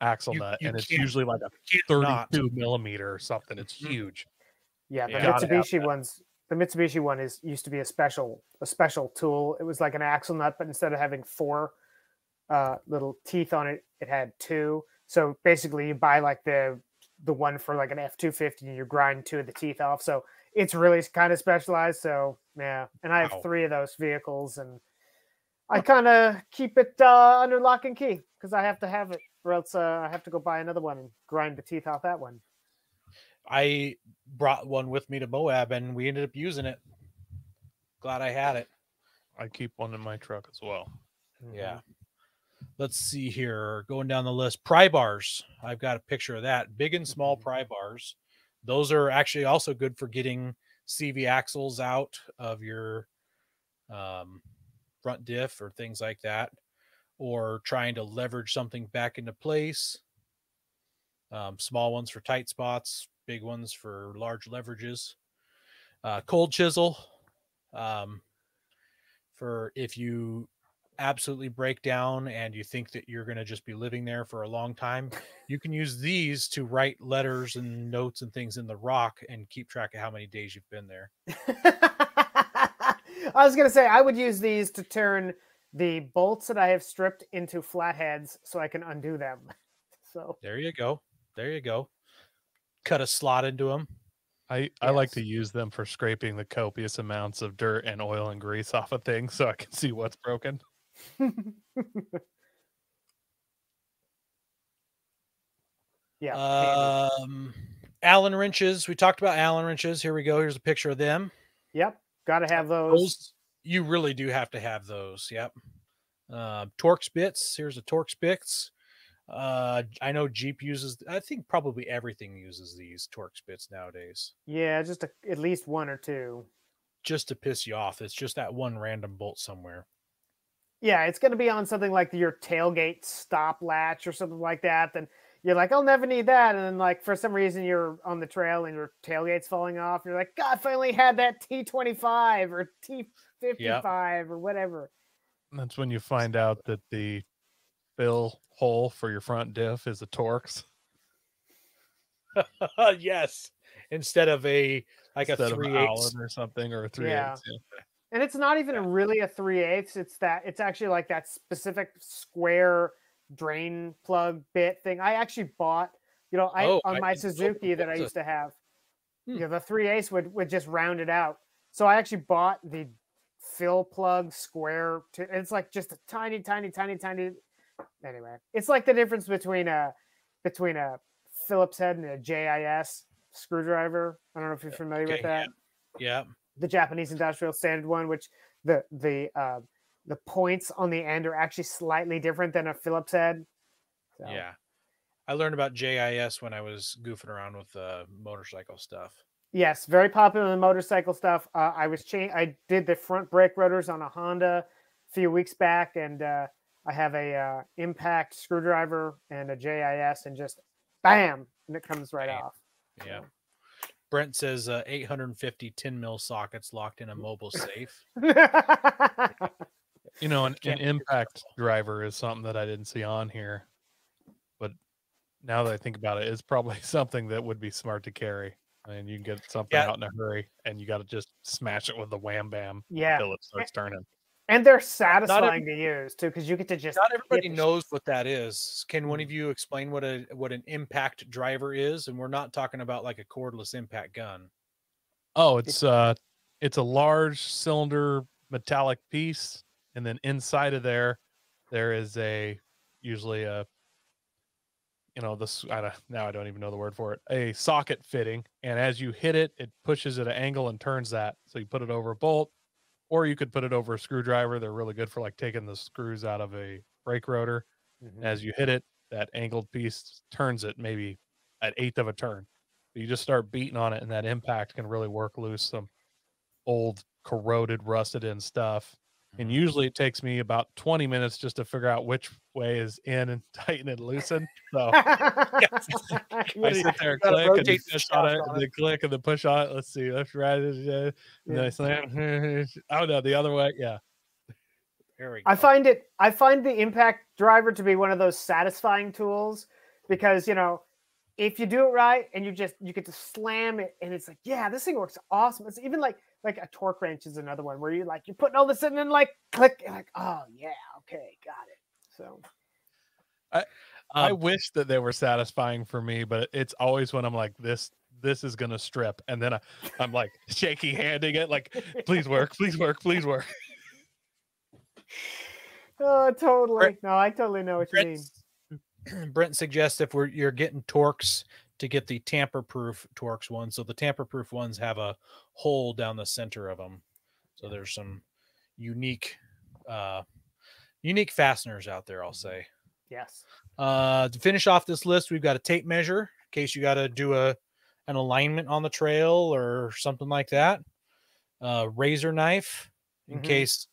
axle You- nut. you and it's usually like a Can't 32 not. millimeter or something. It's Mhm. huge. yeah, the Yeah. Mitsubishi ones, the Mitsubishi one is used to be a special a special tool. It was like an axle nut, but instead of having four uh, little teeth on it, it had two. So basically, you buy like the the one for like an F two fifty, and you grind two of the teeth off. So it's really kind of specialized. So yeah, and I have Wow. three of those vehicles, and I kind of keep it uh, under lock and key because I have to have it, or else uh, I have to go buy another one and grind the teeth off that one. I brought one with me to Moab and we ended up using it. Glad I had it. I keep one in my truck as well. Yeah. Let's see here. Going down the list. Pry bars. I've got a picture of that. Big and small Mhm. pry bars. Those are actually also good for getting CV axles out of your um, front diff or things like that, or trying to leverage something back into place. Um, small ones for tight spots, big ones for large leverages. Uh, cold chisel um, for if you absolutely break down and you think that you're going to just be living there for a long time, you can use these to write letters and notes and things in the rock and keep track of how many days you've been there. I was gonna say I would use these to turn the bolts that I have stripped into flatheads so I can undo them. So There you go. There you go. Cut a slot into them. I, I like to use them for scraping the copious amounts of dirt and oil and grease off of things so I can see what's broken. yeah. handy. Um, Allen wrenches. We talked about Allen wrenches. Here we go. Here's a picture of them. yep. Gotta have those. Those you really do have to have those. Yep. Uh, Torx bits. Here's a Torx bits. Uh, I know Jeep uses. I think probably everything uses these Torx bits nowadays, Yeah, just a, at least one or two. just to piss you off. It's just that one random bolt somewhere. Yeah, it's gonna be on something like your tailgate stop latch or something like that. Then you're like, I'll never need that. And then like for some reason you're on the trail and your tailgate's falling off. And you're like, God, I only had that T25 or T55 or whatever. That's when you find out that the fill hole for your front diff is a Torx yes, instead of a like instead a three eighths or something or a three Yeah. eighths. Yeah. And it's not even really a three eighths. It's that it's actually like that specific square drain plug bit thing. I actually bought, you know, I Oh, on I my didn't Suzuki that I was a- used to have. Hmm. You know, the three eighths would would just round it out. So I actually bought the fill plug square. To, it's like just a tiny, tiny, tiny, tiny. Anyway, it's like the difference between a between a Phillips head and a JIS screwdriver. I don't know if you're familiar Okay, with that Yeah, the Japanese industrial standard one, which the the uh, the points on the end are actually slightly different than a Phillips head. So, yeah. I learned about JIS when I was goofing around with uh, motorcycle stuff. Yes, very popular in the motorcycle stuff. Uh, I was cha- I did the front brake rotors on a Honda a few weeks back, and uh, I have a uh, impact screwdriver and a JIS, and just bam, and it comes right Bam. off. Yeah. Brent says uh, 850 10 mil sockets locked in a mobile safe. You know, an, an impact driver is something that I didn't see on here, but now that I think about it, it's probably something that would be smart to carry. I mean, you can get something Yeah. out in a hurry, and you got to just smash it with the wham bam yeah, until it starts turning. and they're satisfying to use too because you get to just Not everybody the sh- knows what that is. Can one of you explain what a what an impact driver is? And we're not talking about like a cordless impact gun. Oh, it's uh, it's a large cylinder metallic piece, and then inside of there, there is a usually a, you know, this I don't now I don't even know the word for it, a socket fitting, and as you hit it, it pushes at an angle and turns that. So you put it over a bolt, or you could put it over a screwdriver. They're really good for like taking the screws out of a brake rotor. Mhm. As you hit it, that angled piece turns it maybe an eighth of a turn. You just start beating on it, and that impact can really work loose some old, corroded, rusted in stuff. And Mhm. usually it takes me about 20 minutes just to figure out which way is in and tighten and loosen. So I sit there and click and the push on it, on and then click and then push on it. Let's see, left, right, and then I slam. Oh no, the other way. Yeah. There we go. I find it. I find the impact driver to be one of those satisfying tools because you know, if you do it right and you just you get to slam it and it's like, yeah, this thing works awesome. It's even like like a torque wrench is another one where you like you're putting all this in and like click, you're like, oh yeah, okay, got it. So I Um, wish that they were satisfying for me, but it's always when I'm like this. This is gonna strip, and then I, I'm like shaky handing it, like, please work, please work, please work. oh, totally. No, I totally know what you mean. Brent, Brent suggests if we're you're getting Torx to get the tamper-proof Torx ones. So the tamper-proof ones have a hole down the center of them. So there's some unique, uh, unique fasteners out there. I'll say. Yes. Uh, to finish off this list, we've got a tape measure in case you got to do a an alignment on the trail or something like that. Uh, razor knife in Mhm. case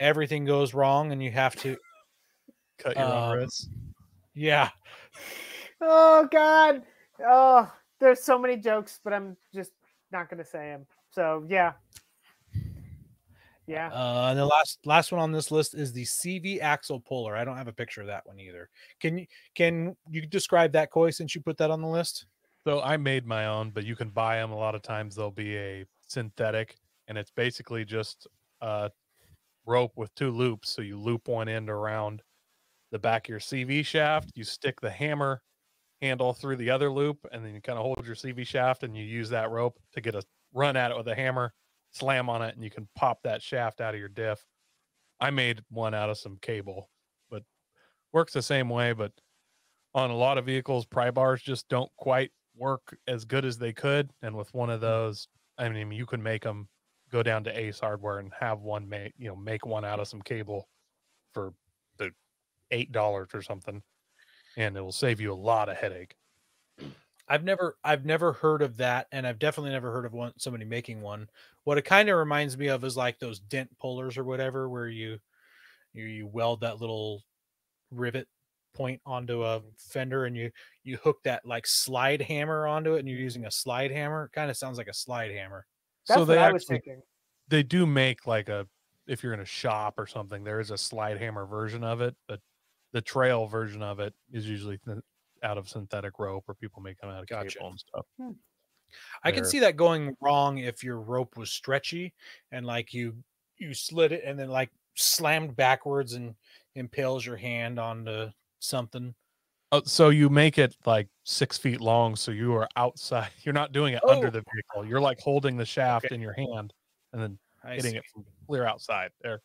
everything goes wrong and you have to. Cut your own Um, wrists. Yeah, Oh God. Oh, there's so many jokes, but I'm just not gonna say them. So yeah. Yeah. Uh, and the last last one on this list is the CV axle puller. I don't have a picture of that one either. Can you can you describe that, Coy, since you put that on the list? So I made my own, but you can buy them. A lot of times they'll be a synthetic, and it's basically just a rope with two loops. So you loop one end around the back of your CV shaft. You stick the hammer handle through the other loop, and then you kind of hold your CV shaft, and you use that rope to get a run at it with a hammer, slam on it, and you can pop that shaft out of your diff. I made one out of some cable, but works the same way. But on a lot of vehicles, pry bars just don't quite work as good as they could. And with one of mm-hmm. those, I mean, you can make them go down to Ace Hardware and have one make, you know, make one out of some cable for the eight dollars or something, and it will save you a lot of headache. I've never I've never heard of that, and I've definitely never heard of one somebody making one. What it kind of reminds me of is like those dent pullers or whatever, where you you, you weld that little rivet point onto a fender and you you hook that like slide hammer onto it and you're mm. using a slide hammer. It kind of sounds like a slide hammer. That's so they what I was actually thinking. they do make like a if you're in a shop or something, there is a slide hammer version of it, but the trail version of it is usually th- out of synthetic rope or people make them out of Gotcha. cable and stuff. Hmm. I can see that going wrong if your rope was stretchy and like you you slid it and then like slammed backwards and impales your hand onto something. Oh, so you make it like six feet long, so you are outside. You're not doing it under Oh. the vehicle. You're like holding the shaft Okay. in your hand and then I hitting see. it from clear outside. They're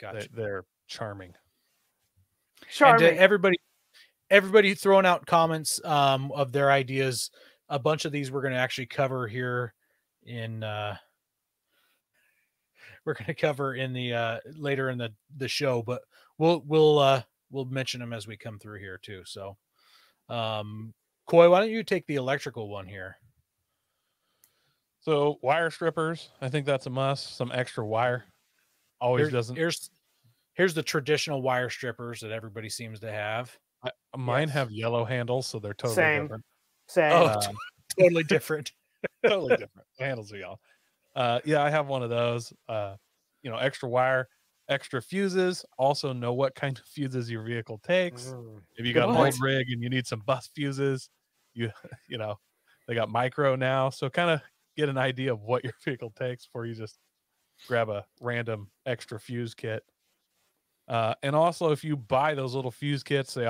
Gotcha. they, they're charming. and Charming. everybody everybody throwing out comments um, of their ideas a bunch of these we're going to actually cover here in uh we're going to cover in the uh later in the the show but we'll we'll uh we'll mention them as we come through here too so Um, Coy, why don't you take the electrical one here? So wire strippers, I think that's a must. Some extra wire always Here- doesn't. Here's here's the traditional wire strippers that everybody seems to have. I, mine Yes. have yellow handles, so they're totally Same. different. Same. Oh, Uh, totally different. totally different. The handles are yellow. Uh, yeah, I have one of those. Uh, you know, extra wire, extra fuses. Also know what kind of fuses your vehicle takes. Mm. If you got an old rig and you need some bus fuses, you you know, they got micro now. So kind of get an idea of what your vehicle takes before you just grab a random extra fuse kit. Uh, and also, if you buy those little fuse kits, they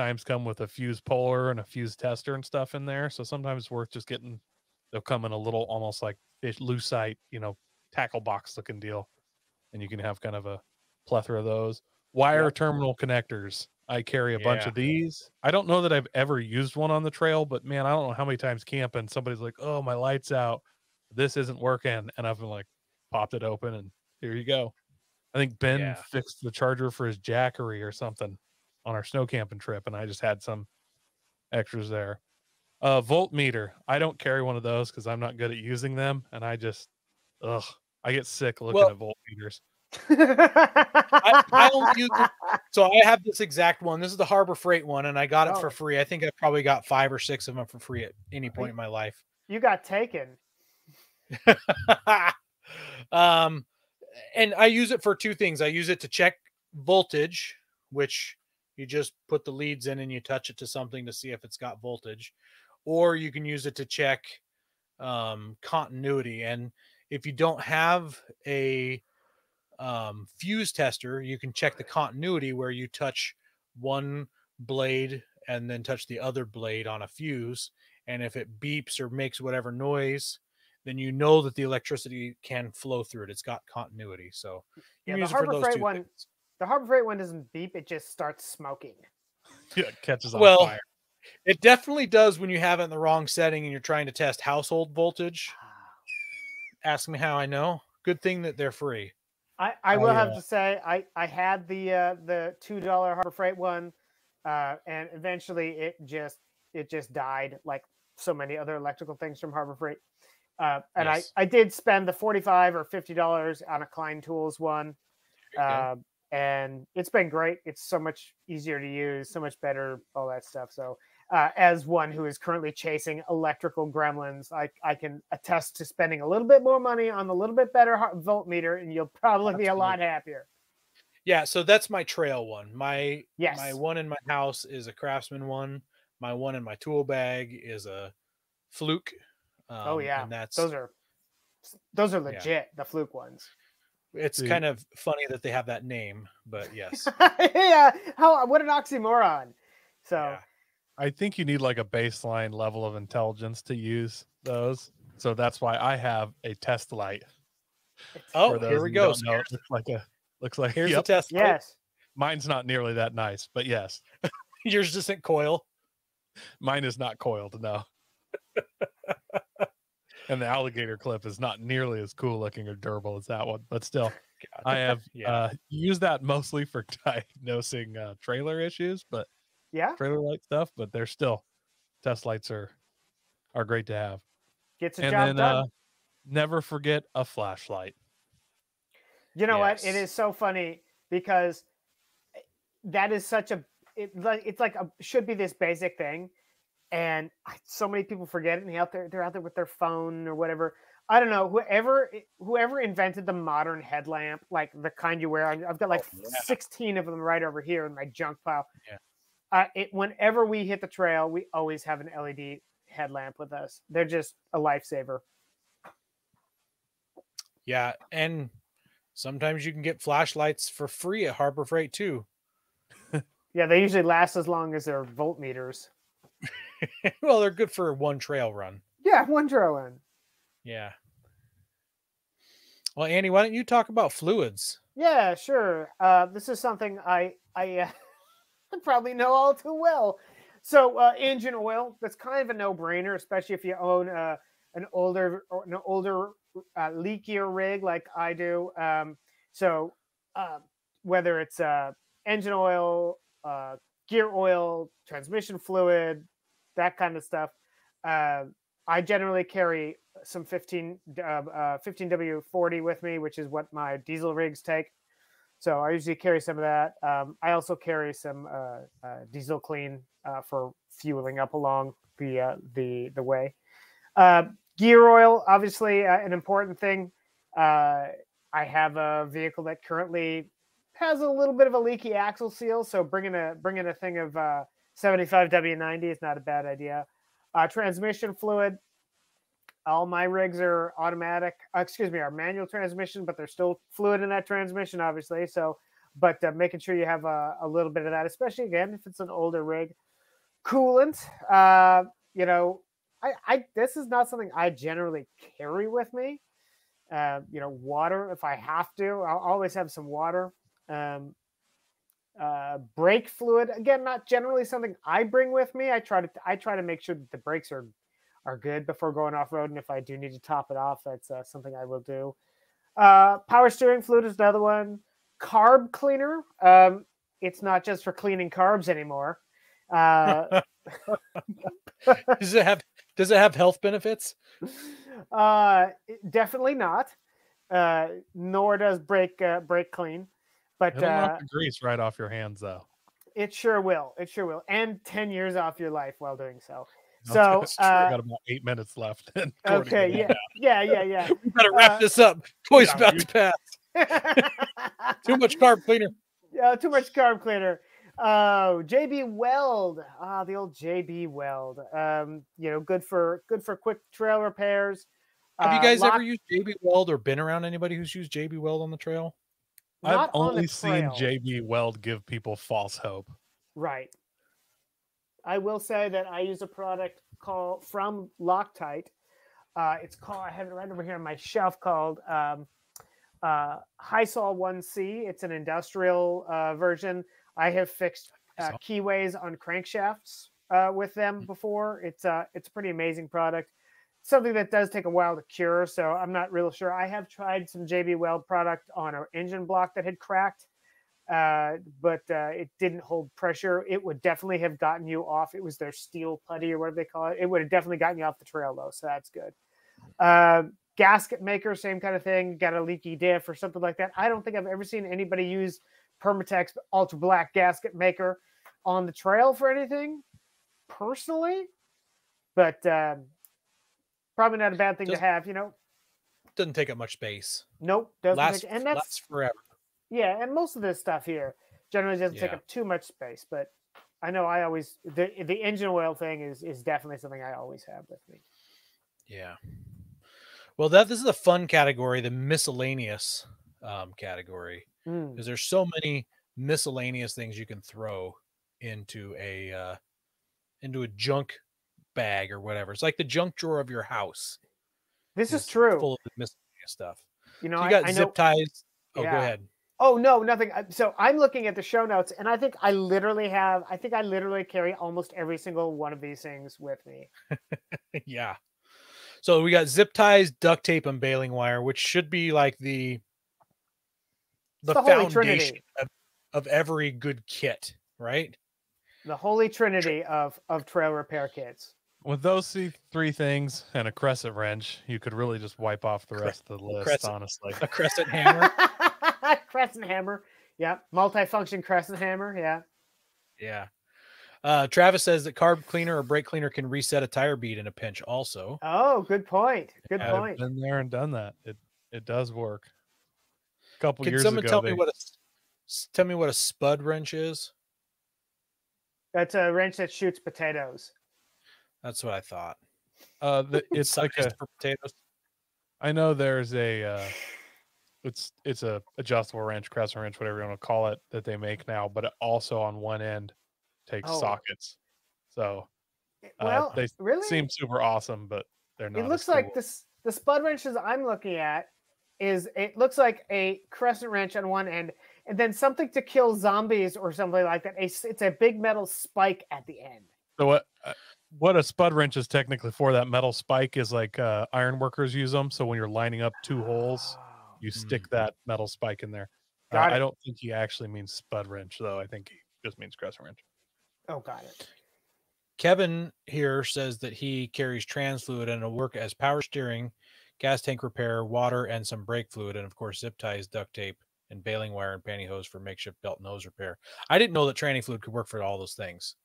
oftentimes come with a fuse puller and a fuse tester and stuff in there. So sometimes it's worth just getting. They'll come in a little, almost like fish lucite, you know, tackle box looking deal, and you can have kind of a plethora of those. Wire terminal connectors. I carry a bunch of these. I don't know that I've ever used one on the trail, but man, I don't know how many times camping somebody's like, "Oh, my lights out. This isn't working," and I've been like, popped it open, and here you go. I think Ben Yeah. fixed the charger for his Jackery or something on our snow camping trip, and I just had some extras there. Uh, voltmeter. I don't carry one of those because I'm not good at using them, and I just, ugh, I get sick looking Well- at voltmeters. I, I don't use it. So I have this exact one. This is the Harbor Freight one, and I got it Oh. for free. I think I probably got five or six of them for free at any point in my life. you got taken. um, and I use it for two things. I use it to check voltage, which you just put the leads in and you touch it to something to see if it's got voltage, or you can use it to check um, continuity. And if you don't have a um, fuse tester, you can check the continuity where you touch one blade and then touch the other blade on a fuse. And if it beeps or makes whatever noise, then you know that the electricity can flow through it. It's got continuity. So Yeah, the use it for Harbor Freight one- things. The Harbor Freight one doesn't beep; it just starts smoking. Yeah, it catches on Well, fire. It definitely does when you have it in the wrong setting and you're trying to test household voltage. Ask me how I know. Good thing that they're free. I, I will I, have uh, to say I, I had the uh, the two dollar Harbor Freight one, uh, and eventually it just it just died like so many other electrical things from Harbor Freight. Uh, and Yes. I, I did spend the forty five or fifty dollars on a Klein Tools one, There uh, and it's been great. It's so much easier to use, so much better, all that stuff. So. Uh, as one who is currently chasing electrical gremlins, I, I can attest to spending a little bit more money on the little bit better voltmeter, and you'll probably be a lot happier. yeah, so that's my trail one. My Yes. my one in my house is a craftsman one. My one in my tool bag is a fluke. Um, Oh, yeah. and that's those are those are Yeah. legit the fluke ones it's See. kind of funny that they have that name, but yes. yeah how what an oxymoron so yeah. I think you need like a baseline level of intelligence to use those. So that's why I have a test light. Oh, for here we go. don't know. It looks like a looks like Here's yep, the test. light. yes mine's not nearly that nice, but yes, Yours isn't coil. mine is not coiled, no. and the alligator clip is not nearly as cool looking or durable as that one, but still, God. I have Yeah. uh, used that mostly for diagnosing uh, trailer issues, but yeah trailer light stuff. But they're still test lights are are great to have. gets a and job then done uh, never forget a flashlight. you know what It is so funny because eh, that is such a it, like it's like a should be this basic thing and I- so many people forget it and out there they're out there with their phone or whatever i don't know whoever whoever invented the modern headlamp like the kind you wear i've got like Oh, yeah. 16 of them right over here in my junk pile Yeah. uh, it whenever we hit the trail we always have an led headlamp with us they're just a lifesaver Yeah, and sometimes you can get flashlights for free at Harbor Freight too. yeah they usually last as long as their voltmeters well, they're good for one trail run. yeah one trail run. Yeah. Well, Andy, why don't you talk about fluids? Yeah, sure. Uh, this is something I I uh, probably know all too well. So uh, engine oil, that's kind of a no-brainer, especially if you own uh, an older an older uh, leakier rig like I do. Um, so uh, whether it's uh, engine oil, uh, gear oil, transmission fluid, that kind of stuff. Uh, I generally carry some 15 uh, uh, 15W40 with me, which is what my diesel rigs take. So I usually carry some of that. Um, I also carry some uh, uh, diesel clean uh, for fueling up along the the the way. Gear oil, obviously, an important thing. I have a vehicle that currently has a little bit of a leaky axle seal, so bringing a bringing a thing of 75 W90 is not a bad idea. Uh, transmission fluid. All my rigs are automatic. Uh, excuse me, are manual transmission, but there's still fluid in that transmission, obviously. So, but uh, making sure you have a, a little bit of that, especially again if it's an older rig. Coolant. Uh, you know, I, I this is not something I generally carry with me. Uh, you know, water if I have to. I'll always have some water. Um, uh, brake fluid again, not generally something I bring with me. I try to I try to make sure that the brakes are are good before going off road, and if I do need to top it off, that's uh, something I will do. Uh, power steering fluid is another one. Carb cleaner. Um, it's not just for cleaning carbs anymore. Uh, does it have does it have health benefits? uh, definitely not. Uh, nor does brake uh, brake clean, but It'll uh, knock the grease right off your hands, though. it sure will. It sure will, and ten years off your life while doing so. That's- So, uh, I got about eight minutes left. Okay, that. yeah, yeah, yeah, We better wrap Uh, this up. Toy's yeah, about you- to pass. Too much carb cleaner. Yeah, too much carb cleaner. Oh, JB Weld. Ah, the old JB Weld. Um, you know, good for good for quick trail repairs. Have you Uh, guys lock- ever used JB Weld or been around anybody who's used JB Weld on the trail? I've not on the only seen. JB Weld give people false hope. Right. I will say that I use a product called from Loctite. Uh, it's called I have it right over here on my shelf called um, uh, Hysol 1C. It's an industrial uh, version. I have fixed uh, keyways on crankshafts uh, with them before. It's uh, it's a pretty amazing product. Something that does take a while to cure, so I'm not real sure. I have tried some JB Weld product on an engine block that had cracked uh, but uh, it didn't hold pressure. It would definitely have gotten you off. It was their steel putty or whatever they call it. It would have definitely gotten you off the trail though, so that's good. Uh, gasket maker, same kind of thing. Got a leaky diff or something like that. I don't think I've ever seen anybody use Permatex Ultra Black gasket maker on the trail for anything personally, but um, probably not a bad thing Just- to have. You know, Doesn't take up much space. nope, doesn't. Lasts, take, and that's lasts forever. yeah, and most of this stuff here generally doesn't take up too much space, but I know I always the the engine oil thing is is definitely something I always have with me. Yeah. Well, that this is a fun category, the miscellaneous um, category, Mm, because there's so many miscellaneous things you can throw into a uh, into a junk bag or whatever. It's like the junk drawer of your house. This is true. Full of miscellaneous stuff. you know, So you I, got I know. zip ties. Oh, Yeah. go ahead. Oh no, nothing. uh, So I'm looking at the show notes, and I think I literally have. I think I literally carry almost every single one of these things with me. yeah. So we got zip ties, duct tape, and baling wire, which should be like the the, the foundation of, of every good kit, right? The holy trinity of of trail repair kits. With those three things and a crescent wrench, you could really just wipe off the Cre- rest of the list, crescent. honestly. A crescent hammer. crescent hammer. Yeah, multifunction crescent hammer. Yeah. yeah. Uh, Travis says that carb cleaner or brake cleaner can reset a tire bead in a pinch. Also, Oh, good point. Good Yeah, I've point. been there and done that. It it does work. A couple can years someone ago, tell me what a tell me what a spud wrench is? That's a wrench that shoots potatoes. That's what I thought. uh, the, it's like a for potatoes. I know there's a uh, it's it's a adjustable wrench, crescent wrench, whatever you want to call it, that they make now, but it also on one end takes Oh. sockets. So uh, Well, they really? seem super awesome, but they're not. it as looks like this the spud wrenches I'm looking at is it looks like a crescent wrench on one end and then something to kill zombies or something like that. A s it's a big metal spike at the end. So what uh, what a spud wrench is technically for that metal spike is like uh, iron workers use them. So when you're lining up two holes, Oh, you stick that metal spike in there. Uh, I don't think he actually means spud wrench though. I think he just means crescent wrench. Oh, got it. Kevin here says that he carries trans fluid and will work as power steering, gas tank repair, water, and some brake fluid, and of course zip ties, duct tape, and baling wire and pantyhose for makeshift belt nose repair. I didn't know that tranny fluid could work for all those things.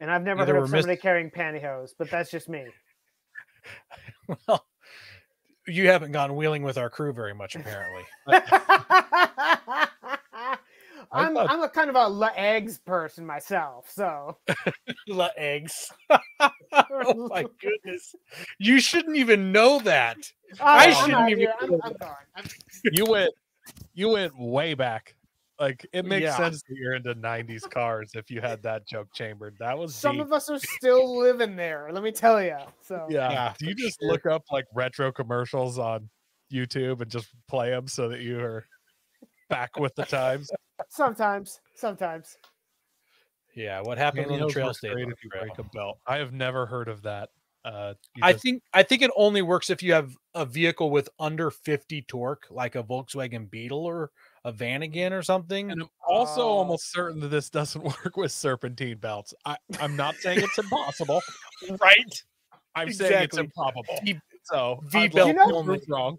And I've never Either heard of miss- somebody carrying pantyhose, but that's just me. Well, you haven't gone wheeling with our crew very much, apparently. I'm thought- I'm a kind of a L'eggs person myself, so L'eggs. oh my goodness. You shouldn't even know that. Oh, I, shouldn't I'm, even here. I'm, know I'm gone. I'm- You went you went way back. Like it makes Yeah. sense that you're into 90s cars if you had that joke chambered. That was Some deep. of us are still living there. Let me tell you. So yeah. Yeah, Do you just sure. look up like retro commercials on YouTube and just play them so that you are back with the times? sometimes, sometimes. Yeah, what happened on the trail work stayed great on if you the break a belt. I have never heard of that. Uh, I just- think I think it only works if you have a vehicle with under 50 torque, like a Volkswagen Beetle or a Vanagon or something. And I'm also Oh. almost certain that this doesn't work with serpentine belts. I, I'm not saying it's impossible. Right? I'm saying it's improbable. V- So V I'd belt You know- only. prove wrong.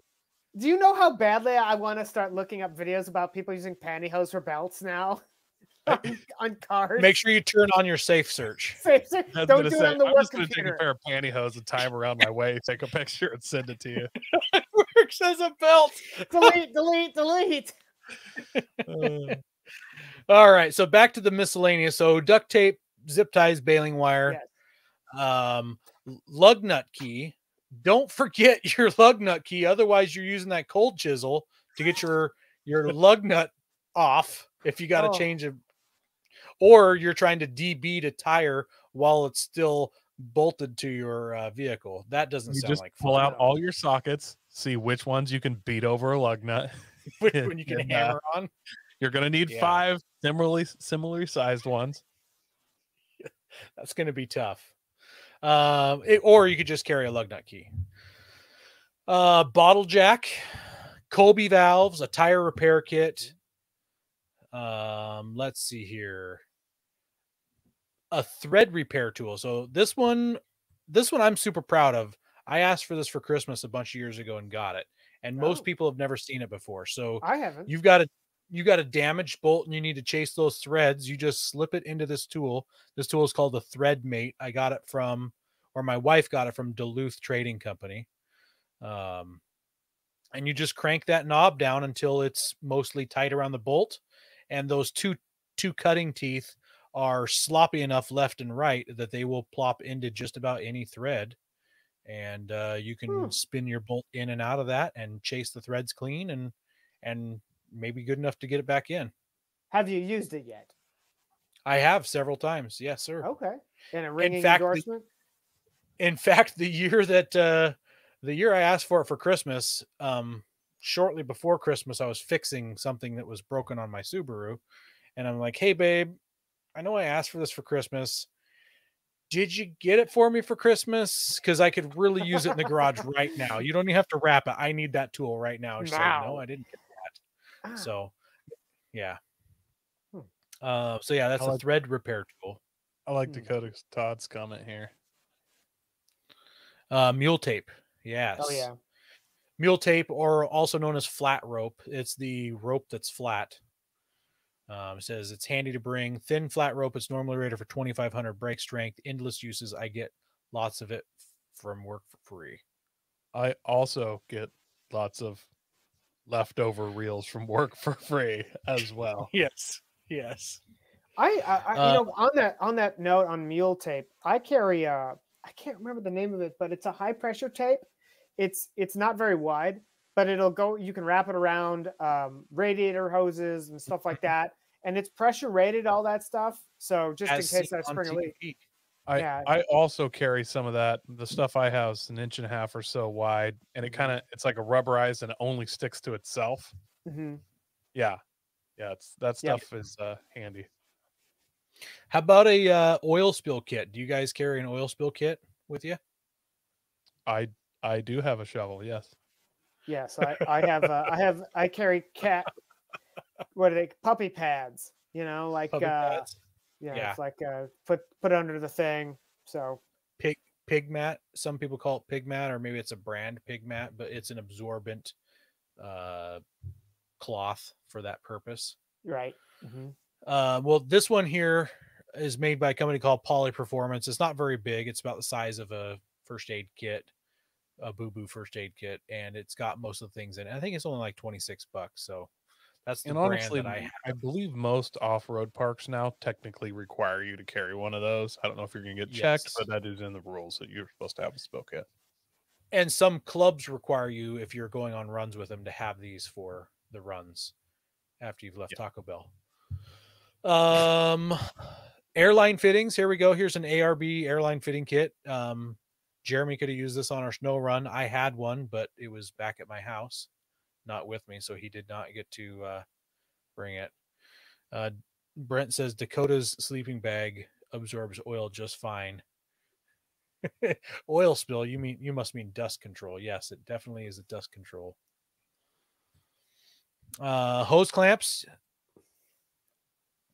Do you know how badly I want to start looking up videos about people using pantyhose for belts now on, on cars? Make sure you turn on your safe search. Say- say- Don't do say, it on the I'm work just gonna take a pair of pantyhose and tie them around my waist, take a picture, and send it to you. it Works as a belt. delete, delete, delete. Uh, All right, so back to the miscellaneous. So duct tape, zip ties, baling wire, Yes. um, lug nut key. Don't forget your lug nut key, otherwise you're using that cold chisel to get your your lug nut off if you got to Oh. change it, or you're trying to debeat a tire while it's still bolted to your uh, vehicle. That doesn't you sound just like pull out all your sockets, see which ones you can beat over a lug nut. Which one you can and, uh, hammer on. You're gonna need Yeah. five similarly similarly sized ones. That's going to be tough. Um, it- or you could just carry a lug nut key. Uh, bottle jack, Colby valves, a tire repair kit. Um, let's see here. A thread repair tool. So this one, this one I'm super proud of. I asked for this for Christmas a bunch of years ago and got it. And most Oh. people have never seen it before. So I haven't. you've got a you got a damaged bolt and you need to chase those threads you just slip it into this tool this tool is called the thread mate i got it from or my wife got it from duluth trading company um, and you just crank that knob down until it's mostly tight around the bolt and those two two cutting teeth are sloppy enough left and right that they will plop into just about any thread and uh, you can Hmm. spin your bolt in and out of that and chase the threads clean and and maybe good enough to get it back in. Have you used it yet? I have several times. Yes, sir. Okay. And a ringing fact, the- endorsement. In fact, the year that uh the year I asked for it for Christmas, um shortly before Christmas I was fixing something that was broken on my Subaru and I'm like, "Hey babe, I know I asked for this for Christmas. Did you get it for me for Christmas? Because I could really use it in the garage right now. You don't even have to wrap it. I need that tool right now. She's like, Now. no, I didn't get Ah, So, yeah. Hmm. Uh, so yeah, that's I a like- thread repair tool. I like Hmm. Dakota Todd's comment here. Uh, mule tape. Yes. oh yeah. Mule tape, or also known as flat rope. It's the rope that's flat. Um, it says it's handy to bring. Thin flat rope. It's normally rated for 2,500 brake strength. Endless uses. I get lots of it f- from work for free. I also get lots of leftover reels from work for free as well. Yes. Yes. I, I, I Uh, you know, on that on that note on mule tape, I carry a I can't remember the name of it, but it's a high pressure tape. It's it's not very wide, but it'll go. You can wrap it around um, radiator hoses and stuff like that, and it's pressure rated, all that stuff. So just As in case seen that on spring a leak. I Yeah. I also carry some of that. The stuff I have is an inch and a half or so wide, and it Mhm. kind of it's like a rubberized and it only sticks to itself. hmm Yeah, yeah. It's that Yeah. stuff is uh, handy. How about a uh, oil spill kit? Do you guys carry an oil spill kit with you? I I do have a shovel. Yes. Yes, I, I have uh, I have I carry cat. What are they? Puppy pads. You know, like Puppy uh, pads? Yeah, Yeah. it's like uh, put put under the thing. So Pig pig mat. Some people call it pig mat, or maybe it's a brand pig mat, but it's an absorbent uh, cloth for that purpose. right. hmm Uh, well, this one here is made by a company called Poly Performance. It's not very big. It's about the size of a first aid kit, a Boo Boo first aid kit, and it's got most of the things in it. I think it's only like twenty six bucks. So that's the And brand honestly, that I. I believe most off-road parks now technically require you to carry one of those. I don't know if you're going to get checked, but that is in the rules that you're supposed to have a spill kit. And some clubs require you, if you're going on runs with them, to have these for the runs after you've left Taco Bell. Um, airline fittings. Here we go. Here's an ARB airline fitting kit. Um, Jeremy could have used this on our snow run. I had one, but it was back at my house, not with me, so he did not get to uh, bring it. Uh, Brent says Dakota's sleeping bag absorbs oil just fine. oil spill. You mean you must mean dust control? Yes, it definitely is a dust control. Uh, hose clamps. In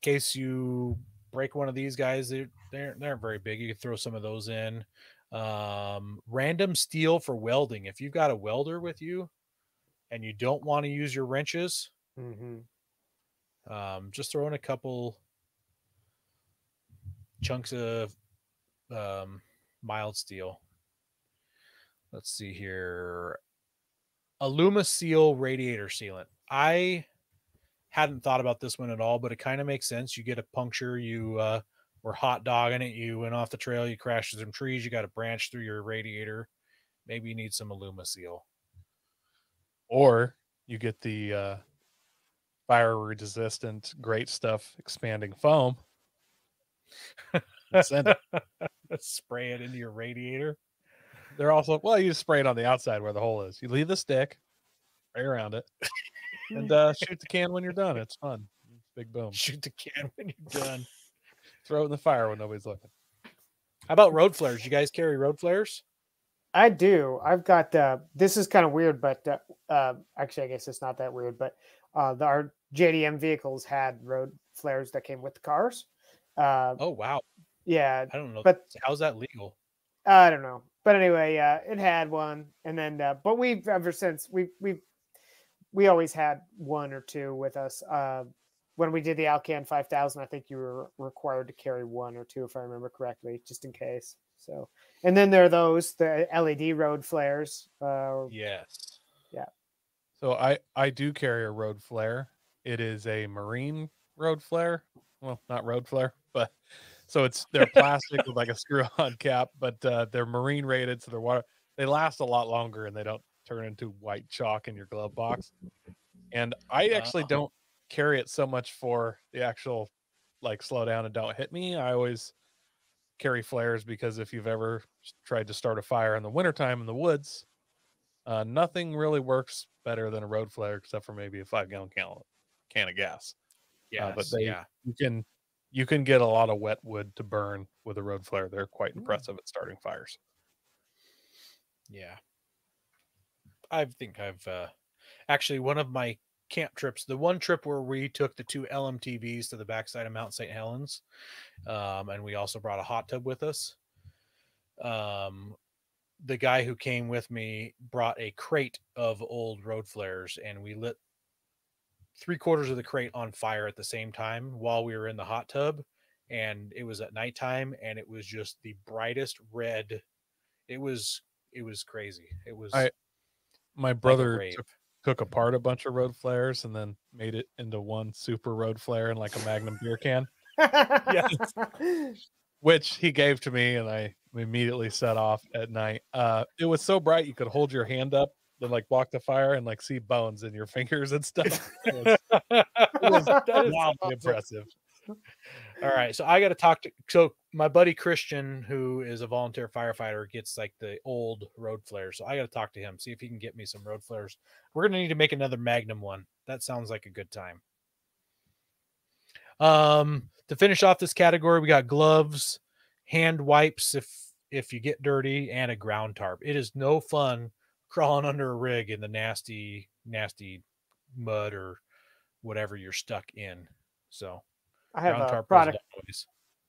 case you break one of these guys, they're they're, they aren't very big. You could throw some of those in. Um, random steel for welding. If you've got a welder with you, and you don't want to use your wrenches, hmm um, just throw in a couple chunks of um, mild steel. Let's see here. Aluma Seal radiator sealant. I hadn't thought about this one at all, but it kind of makes sense. You get a puncture, you uh, were hot dogging it, you went off the trail, you crashed some trees, you got a branch through your radiator. Maybe you need some Aluma Seal. Or you get the uh, fire resistant, great stuff, expanding foam. send it. Spray it into your radiator. They're also well, you spray it on the outside where the hole is. You leave the stick, spray around it, and uh, shoot the can when you're done. It's fun. Big boom. Shoot the can when you're done. Throw it in the fire when nobody's looking. How about road flares? You guys carry road flares? I do. I've got. Uh, this is kind of weird, but uh, uh, actually, I guess it's not that weird. But uh, the, our JDM vehicles had road flares that came with the cars. Uh, Oh wow. yeah, I don't know. But- how's that legal? I don't know, but anyway, uh, it had one, and then uh, but we've ever since we we we always had one or two with us. Uh, when we did the Alcan 5000, I think you were required to carry one or two, if I remember correctly, just in case. So, and then there are those the LED road flares. Uh, Yes. Yeah. So I I do carry a road flare. It is a marine road flare. Well, not road flare, but so it's they're plastic with like a screw-on cap, but uh, they're marine rated, so they're water. They last a lot longer and they don't turn into white chalk in your glove box. And I actually Ah. don't carry it so much for the actual like slow down and don't hit me. I always carry flares because if you've ever tried to start a fire in the wintertime in the woods, uh, nothing really works better than a road flare except for maybe a five gallon can, can of gas. Yeah, Uh, but they- yeah. You can you can get a lot of wet wood to burn with a road flare. They're quite Mm. impressive at starting fires. Yeah. I think I've uh actually one of my camp trips, the one trip where we took the two LMTVs to the backside of Mount St. Helens, um, and we also brought a hot tub with us. Um, the guy who came with me brought a crate of old road flares, and we lit three quarters of the crate on fire at the same time while we were in the hot tub. And it was at nighttime, and it was just the brightest red. It was it was crazy. It was I- My brother took, took apart a bunch of road flares and then made it into one super road flare in like a Magnum beer can, which he gave to me, and I immediately set off at night. Uh, it was so bright you could hold your hand up and like walk the fire and like see bones in your fingers and stuff. It was, it was wildly awesome. impressive. All right, so I got to talk to so my buddy Christian, who is a volunteer firefighter, gets like the old road flares. So I got to talk to him, see if he can get me some road flares. We're gonna need to make another Magnum one. That sounds like a good time. Um, to finish off this category, we got gloves, hand wipes if if you get dirty, and a ground tarp. It is no fun crawling under a rig in the nasty, nasty mud or whatever you're stuck in. So I have ground a product.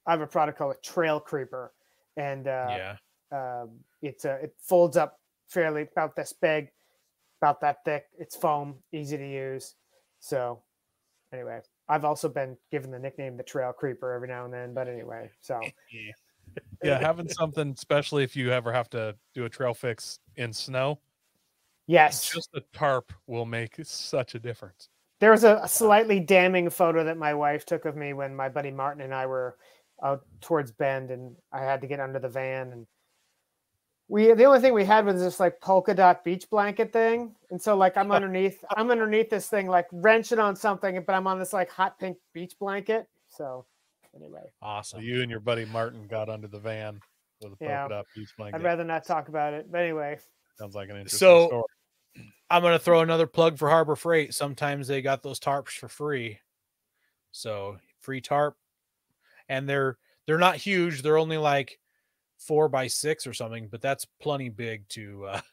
I have a product called a Trail Creeper, and uh, yeah. um, it's a it folds up fairly about this big, about that thick. It's foam, easy to use. So, anyway, I've also been given the nickname the Trail Creeper every now and then. But anyway, so Yeah, having something, especially if you ever have to do a trail fix in snow, yes, just a tarp will make such a difference. There was a, a slightly damning photo that my wife took of me when my buddy Martin and I were out towards Bend, and I had to get under the van. And we the only thing we had was this like polka dot beach blanket thing, and so like I'm underneath, I'm underneath this thing, like wrenching on something, but I'm on this like hot pink beach blanket. So anyway, So Awesome. you and your buddy Martin got under the van with a polka Yeah. dot beach blanket. I'd rather not talk about it. But anyway, Sounds like an interesting So- story. I'm gonna throw another plug for Harbor Freight. Sometimes they got those tarps for free, so free tarp, and they're they're not huge. They're only like four by six or something, but that's plenty big to. uh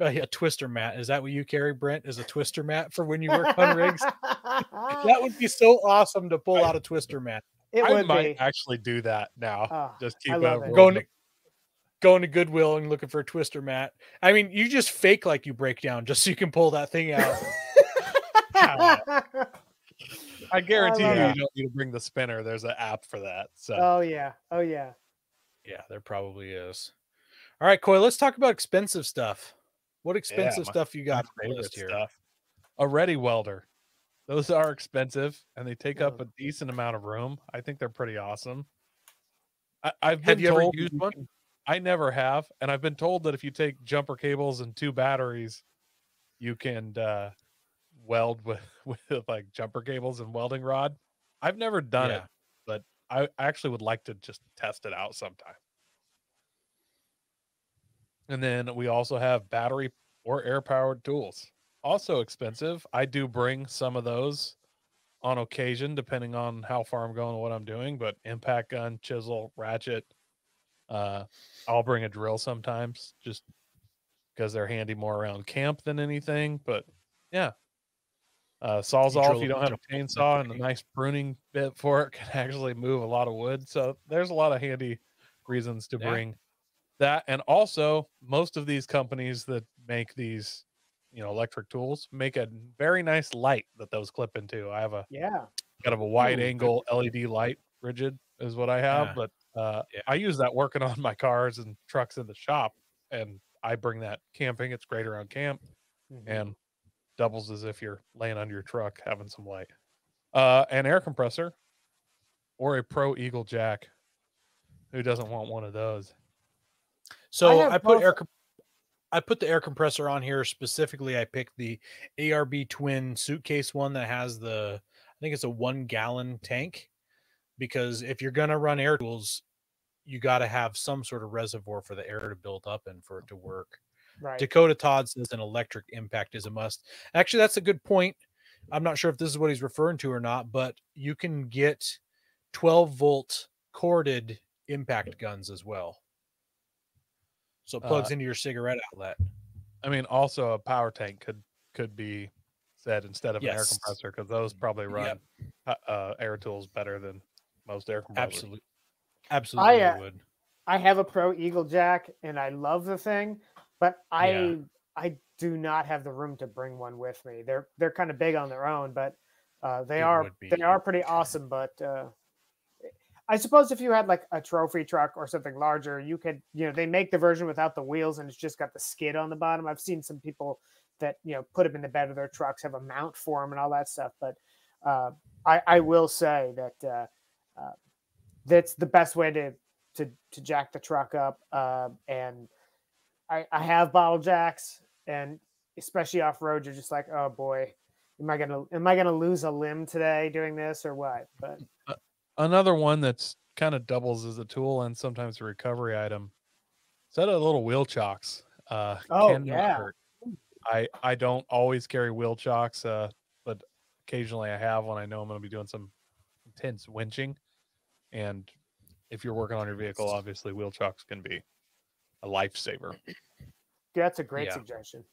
a twister mat. Is that what you carry, Brent? Is a twister mat for when you work on rigs? That would be so awesome to pull out a twister mat. it I would might be. actually do that now. Oh, Just keep uh. Going rolling to going to Goodwill and looking for a twister mat. I mean, you just fake like you break down just so you can pull that thing out. I guarantee you, love you don't need to bring the spinner. There's an app for that. So oh yeah, oh yeah. Yeah, there probably is. All right, Coy, let's talk about expensive stuff. What expensive my- stuff you got on list here? stuff. A ready welder. Those are expensive and they take up a decent amount of room. I think they're pretty awesome. I, I've been Have you ever told used you one? I never have, and I've been told that if you take jumper cables and two batteries, you can uh, weld with with like jumper cables and welding rod. I've never done it, but I actually would like to just test it out sometime. And then we also have battery or air powered tools. Also expensive. I do bring some of those on occasion, depending on how far I'm going and what I'm doing. But impact gun, chisel, ratchet. Uh, I'll bring a drill sometimes just because they're handy more around camp than anything. But yeah. Uh, saws off. You don't have a of holes in chainsaw and a nice pruning bit for it can actually move a lot of wood. So there's a lot of handy reasons to Yeah. bring that. And also, most of these companies that make these, you know, electric tools make a very nice light that those clip into. I have a Yeah. kind of a wide Ooh, good. angle LED light, Ridgid is what I have. Yeah. But uh, Yeah. I use that working on my cars and trucks in the shop, and I bring that camping. It's great around camp Mhm. and doubles as if you're laying under your truck having some light. Uh, an air compressor or a Pro Eagle Jack. Who doesn't want one of those? So have I, put both- air com- I put the air compressor on here specifically. I picked the ARB twin suitcase one that has the I think it's a one gallon tank because if you're gonna run air tools, you got to have some sort of reservoir for the air to build up and for it to work. Right. Dakota Todd says an electric impact is a must. Actually, that's a good point. I'm not sure if this is what he's referring to or not, but you can get 12 volt corded impact guns as well. So it plugs Uh, into your cigarette outlet. I mean, also a power tank could could be said instead of an air compressor because those probably run Yep. uh, uh, air tools better than most air compressors. Absolutely. Absolutely uh, would. I have a Pro Eagle Jack and I love the thing, but I Yeah. I do not have the room to bring one with me. They're they're kind of big on their own, but uh, they It are they are pretty awesome. But uh, I suppose if you had like a trophy truck or something larger, you could you know they make the version without the wheels and it's just got the skid on the bottom. I've seen some people that you know put them in the bed of their trucks, have a mount for them and all that stuff. But uh, I I will say that uh, uh, that's the best way to to to jack the truck up. Uh, and I I have bottle jacks, and especially off road, you're just like, oh boy, am I gonna am I gonna lose a limb today doing this or what? But Another one that's kind of doubles as a tool and sometimes a recovery item. Set of little wheel chocks. Uh, Oh, yeah. hurt. I I don't always carry wheel chocks, uh, but occasionally I have when I know I'm going to be doing some intense winching. And if you're working on your vehicle, obviously wheel chocks can be a lifesaver. Yeah, that's a great Yeah. suggestion.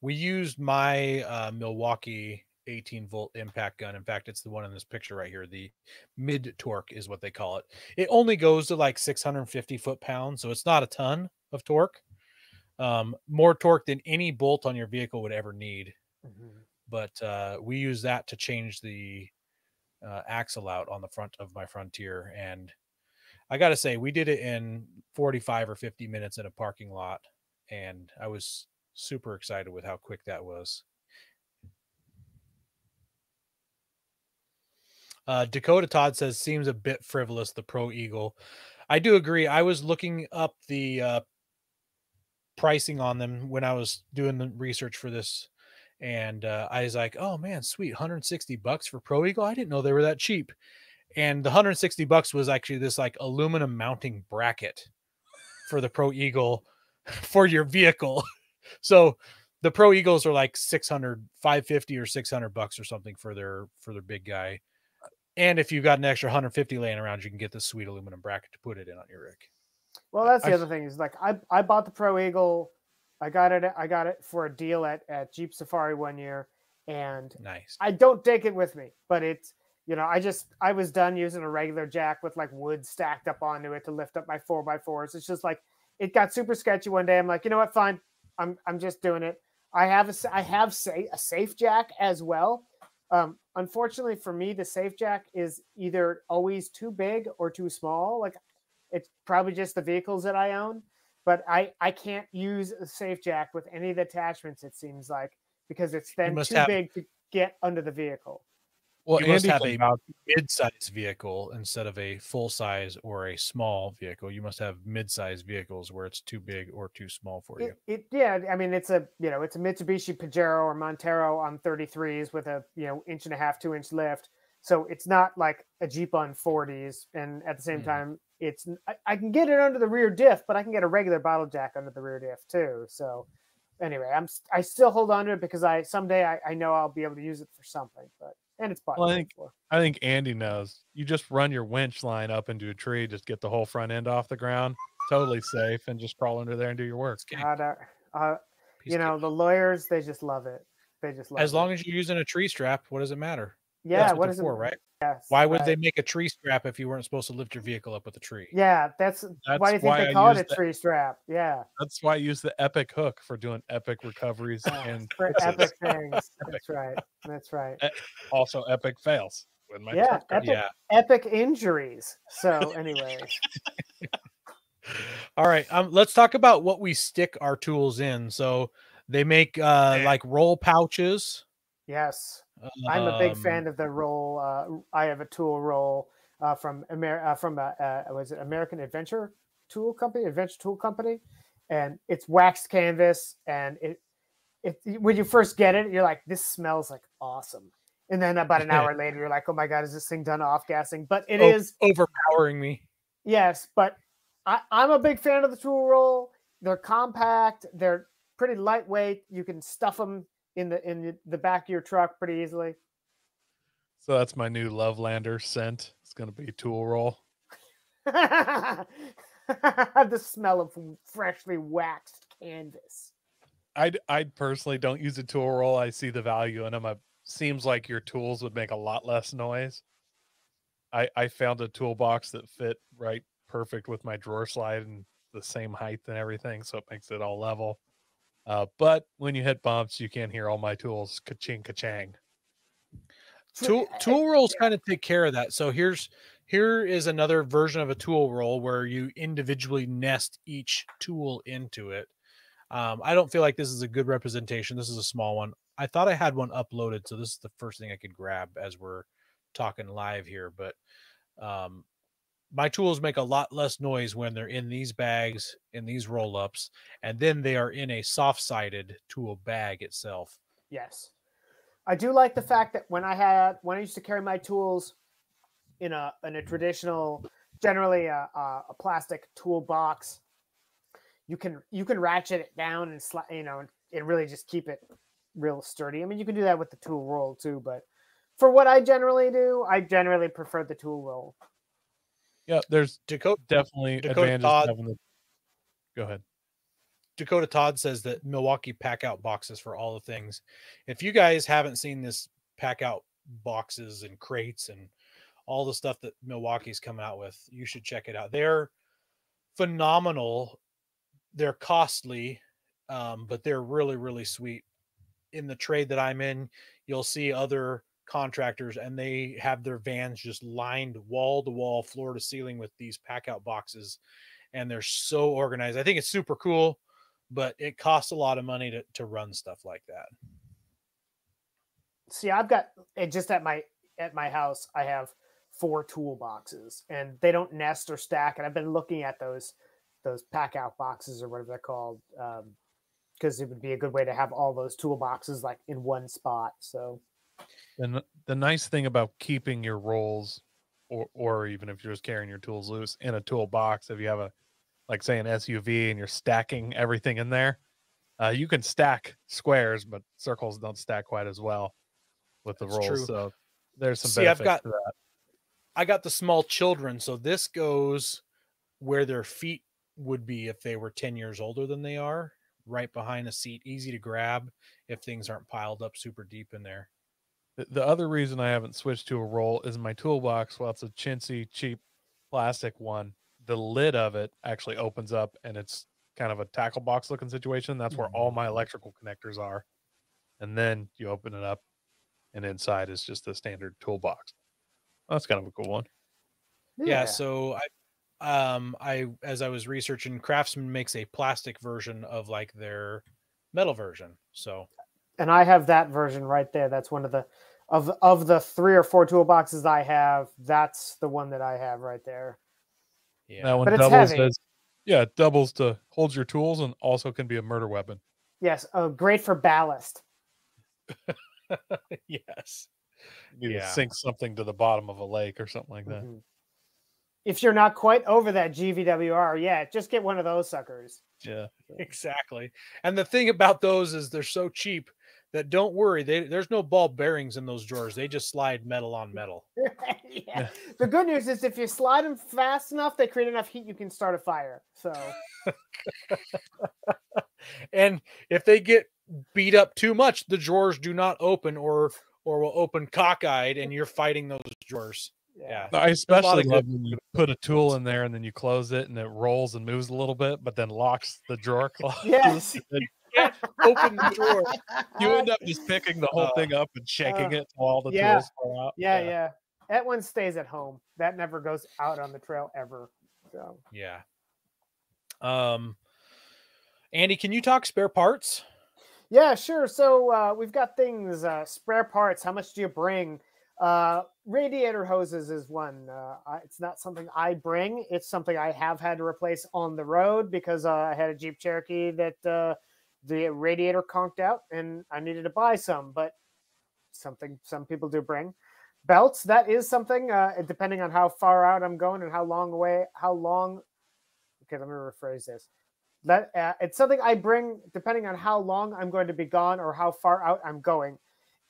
We used my uh, Milwaukee 18 volt impact gun. In fact, it's the one in this picture right here. The mid torque is what they call it. It only goes to like 650 foot pounds, so it's not a ton of torque. Um, more torque than any bolt on your vehicle would ever need. But uh, we use that to change the uh, axle out on the front of my Frontier, and I got to say, we did it in 45 or 50 minutes in a parking lot, and I was super excited with how quick that was. Uh, Dakota Todd says seems a bit frivolous. The Pro Eagle, I do agree. I was looking up the uh, pricing on them when I was doing the research for this, and uh, I was like, "Oh man, sweet, 160 bucks for Pro Eagle. I didn't know they were that cheap." And the 160 bucks was actually this like aluminum mounting bracket for the Pro Eagle for your vehicle. so the Pro Eagles are like 600, 550 or 600 bucks or something for their for their big guy. And if you've got an extra 150 laying around, you can get the sweet aluminum bracket to put it in on your rig. Well, that's the I- other thing is like I I bought the Pro Eagle. I got it. I got it for a deal at at Jeep Safari one year, and Nice. I don't take it with me. But it's you know I just I was done using a regular jack with like wood stacked up onto it to lift up my four by fours. It's just like it got super sketchy one day. I'm like, you know what? Fine. I'm I'm just doing it. I have a I have say a safe jack as well. Um, unfortunately for me, the safe jack is either always too big or too small. Like it's probably just the vehicles that I own, but I I can't use a safe jack with any of the attachments. It seems like because it's then too have- big to get under the vehicle. Well, you must have a vouch- mid-size vehicle instead of a full-size or a small vehicle. You must have mid-size vehicles where it's too big or too small for you. It, it yeah, I mean it's a you know it's a Mitsubishi Pajero or Montero on 33s with a you know inch and a half, two inch lift. So it's not like a Jeep on 40s, and at the same Mhm. time, it's I can get it under the rear diff, but I can get a regular bottle jack under the rear diff too. So anyway, I'm I still hold on to it because I someday I, I know I'll be able to use it for something. But and it's bought Well, I think- for. I think Andy knows. You just run your winch line up into a tree, just get the whole front end off the ground, totally safe, and just crawl under there and do your work. Okay. Uh, that- uh, you know the lawyers they just love it. They just love as it. long as you're using a tree strap, what does it matter? Yeah, That's what they're it for, right? Yes, Why would right. they make a tree strap if you weren't supposed to lift your vehicle up with a tree? Yeah, that's, That's why do you think they I call it a the- tree strap? Yeah, That's why I use the epic hook for doing epic recoveries Ah, and epic things. That's right. That's right. also epic fails. Yeah, epic- Yeah. Epic injuries. So, anyways, All right. Um, let's talk about what we stick our tools in. So they make uh like roll pouches. yes, I'm a big um, fan of the roll. Uh, I have a tool roll uh, from Amer- uh, from uh, uh, was it American Adventure Tool Company, Adventure Tool Company, and it's waxed canvas. And it, it when you first get it, you're like, this smells like awesome. And then about an hour later, you're like, oh my god, is this thing done off gassing? But it o- is overpowering me. Yes, but I, I'm a big fan of the tool roll. They're compact. They're pretty lightweight. You can stuff them in the in the- back of your truck pretty easily. So that's my new Lovelander scent. It's gonna be tool roll. the smell of freshly waxed canvas. I I personally don't use a tool roll. I see the value in them. It seems like your tools would make a lot less noise. I I found a toolbox that fit right perfect with my drawer slide and the same height and everything, so it makes it all level. Uh, but when you hit bumps, you can't hear all my tools ka-ching ka-chang. Tool tool rolls kind of take care of that. So here's here is another version of a tool roll where you individually nest each tool into it. Um, I don't feel like this is a good representation. This is a small one. I thought I had one uploaded, so this is the first thing I could grab as we're talking live here. But um, my tools make a lot less noise when they're in these bags, in these roll ups, and then they are in a soft sided tool bag itself. Yes. I do like the fact that when I had when I used to carry my tools in a in a traditional, generally a, a, plastic toolbox, you can you can ratchet it down and sli- you know and really just keep it real sturdy. I mean, you can do that with the tool roll too, but for what I generally do, I generally prefer the tool roll. Yeah, there's Dakota definitely Dakota Todd- the. Go ahead. Dakota Todd says that Milwaukee Packout boxes for all the things. If you guys haven't seen this Packout boxes and crates and all the stuff that Milwaukee's coming out with. You should check it out. They're phenomenal. They're costly, um, but they're really, really sweet. In the trade that I'm in, you'll see other contractors and they have their vans just lined wall to wall, floor to ceiling with these Packout boxes. And they're so organized. I think it's super cool, but it costs a lot of money to, to run stuff like that. See, I've got it just at my at my house. I have four toolboxes, and they don't nest or stack. And I've been looking at those those pack out boxes or whatever they're called, because um, it would be a good way to have all those toolboxes like in one spot. So, and the nice thing about keeping your rolls, or or even if you're just carrying your tools loose in a toolbox, if you have a like say an SUV and you're stacking everything in there, uh, you can stack squares, but circles don't stack quite as well with the That's rolls. true. So there's some See, I've got- to that. I got the small children, so this goes where their feet would be if they were 10 years older than they are, right behind the seat, easy to grab if things aren't piled up super deep in there. The, the other reason I haven't switched to a roll is my toolbox. Well, it's a chintzy, cheap plastic one. The lid of it actually opens up and it's kind of a tackle box looking situation. That's where all my electrical connectors are. And then you open it up, and inside is just the standard toolbox. That's kind of a cool one. Yeah, so I um I as I was researching Craftsman makes a plastic version of like their metal version. So and I have that version right there. That's one of the of of the three or four toolboxes I have. That's the one that I have right there. yeah. That one But it's doubles heavy. as yeah, it doubles to hold your tools and also can be a murder weapon. Yes, uh, great for ballast. yes. You Yeah. sink something to the bottom of a lake or something like that. Mhm. If you're not quite over that GVWR yet, just get one of those suckers. Yeah. Exactly. And the thing about those is they're so cheap that don't worry, they, there's no ball bearings in those drawers. They just slide metal on metal. yeah. The good news is if you slide them fast enough, they create enough heat you can start a fire. So And if they get beat up too much, the drawers do not open or or will open cockeyed and you're fighting those drawers. Yeah. I especially love when you put a tool in there and then you close it and it rolls and moves a little bit, but then locks the drawer closed. Yes. And Open the drawer. you end up just picking the whole Uh, thing up and shaking uh, it till all the yeah. tools fall out. Yeah, yeah. That one stays at home. That never goes out on the trail ever. So Yeah. Um Andy, can you talk spare parts? yeah, sure. So uh, we've got things, uh, spare parts. How much do you bring? Uh, radiator hoses is one. Uh, I, it's not something I bring. It's something I have had to replace on the road because uh, I had a Jeep Cherokee that uh, the radiator conked out, and I needed to buy some. But something some people do bring belts. That is something. Uh, depending on how far out I'm going and how long away, how long. Okay, let me rephrase this. That uh, it's something I bring depending on how long I'm going to be gone or how far out I'm going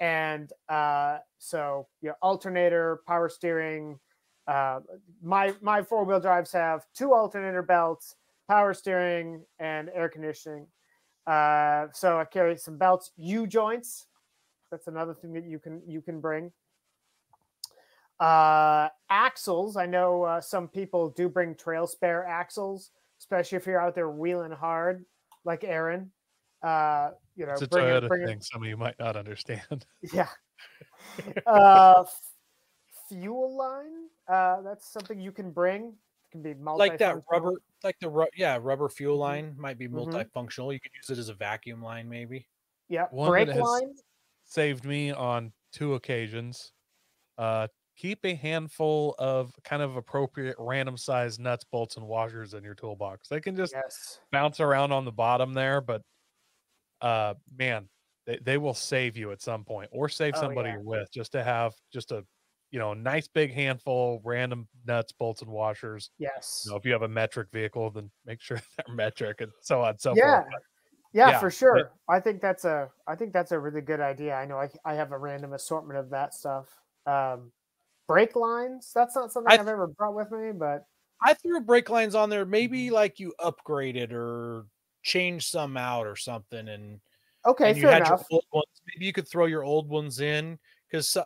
and uh, so you know, alternator, power steering. Uh, my my four wheel drives have two alternator belts, power steering, and air conditioning. Uh, so I carry some belts, U joints. That's another thing that you can you can bring. Uh, axles. I know uh, some people do bring trail spare axles, especially if you're out there wheeling hard, like Aaron. Uh, you know, It's a bring it- Toyota bring it- thing some of you might not understand. yeah. uh, fuel line. Uh, that's something you can bring. It can be Like that rubber like the ru- yeah, rubber fuel Mhm. line might be Mhm. multifunctional. You could use it as a vacuum line maybe. Yeah, One brake line. Saved me on two occasions. Uh, keep a handful of kind of appropriate random size nuts, bolts, and washers in your toolbox. They can just Yes. bounce around on the bottom there, but uh man, they, they will save you at some point or save Oh, somebody yeah. you're with just to have just a you know nice big handful random nuts, bolts, and washers. Yes. You know, if you have a metric vehicle, then make sure they're metric and so on and so yeah. forth. Yeah, yeah, for but- sure. I think that's a I think that's a really good idea. I know I, I have a random assortment of that stuff. Um, brake lines. That's not something I have ever brought with me, but I threw brake lines on there. Maybe Mm-hmm. like you upgraded or changed some out or something, and, okay, and you fair had enough. your old ones. Maybe you could throw your old ones in because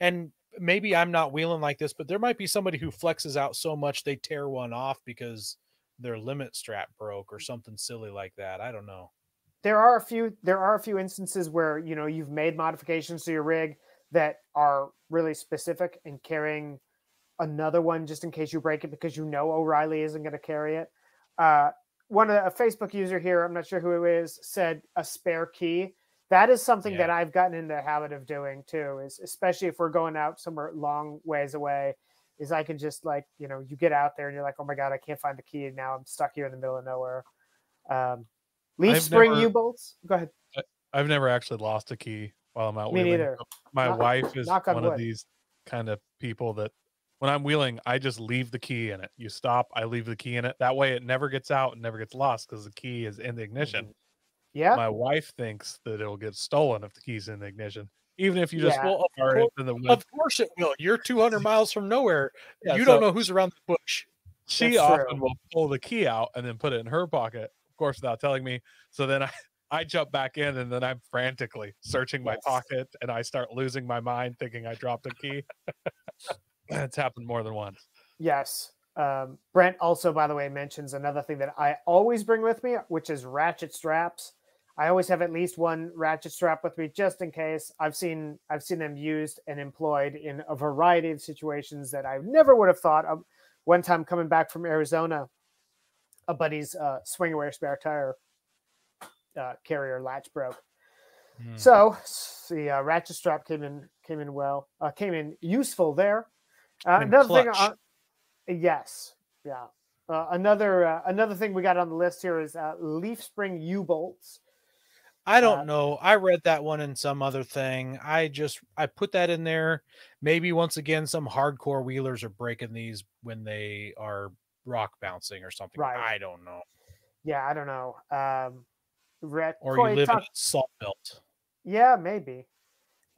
and maybe I'm not wheeling like this, but there might be somebody who flexes out so much they tear one off because their limit strap broke or something silly like that. I don't know. There are a few there are a few instances where, you know, you've made modifications to your rig that are really specific and carrying another one just in case you break it because you know O'Reilly isn't going to carry it. Uh, one of the, a Facebook user here, I'm not sure who it is, said a spare key. That is something Yeah. that I've gotten in the habit of doing too. Is especially if we're going out somewhere long ways away, is I can just like you know you get out there and you're like, oh my god, I can't find the key. And Now I'm stuck here in the middle of nowhere. Um, leaf spring U-bolts. Go ahead. I've never actually lost a key while I'm out Me wheeling. neither. My Knock- wife is on one wood. of these kind of people that when I'm wheeling, I just leave the key in it. You stop, I leave the key in it. That way it never gets out and never gets lost because the key is in the ignition. Yeah. My wife thinks that it'll get stolen if the key's in the ignition. Even if you just Yeah. Well, of, are cour- in the of course it will. You're 200 miles from nowhere. Yeah, you so don't know who's around the bush. she That's often true. will pull the key out and then put it in her pocket, of course, without telling me. So then I, I jump back in and then I'm frantically searching my Yes. pocket and I start losing my mind thinking I dropped a key. it's happened more than once. Yes. Um, Brent also, by the way, mentions another thing that I always bring with me, which is ratchet straps. I always have at least one ratchet strap with me just in case. I've seen I've seen them used and employed in a variety of situations that I never would have thought of. One time coming back from Arizona, a buddy's uh, swing away spare tire uh, carrier latch broke. Hmm. So the uh, ratchet strap came in came in well, uh, came in useful there. Uh, another thing, clutch. uh, yes, yeah. Uh, another uh, another thing we got on the list here is uh, leaf spring U bolts. I don't Uh, know. I read that one in some other thing. I just I put that in there. Maybe once again some hardcore wheelers are breaking these when they are rock bouncing or something. Right. I don't know. Yeah, I don't know. Um, Rhett, Or Coy you live in a salt belt. Yeah, maybe.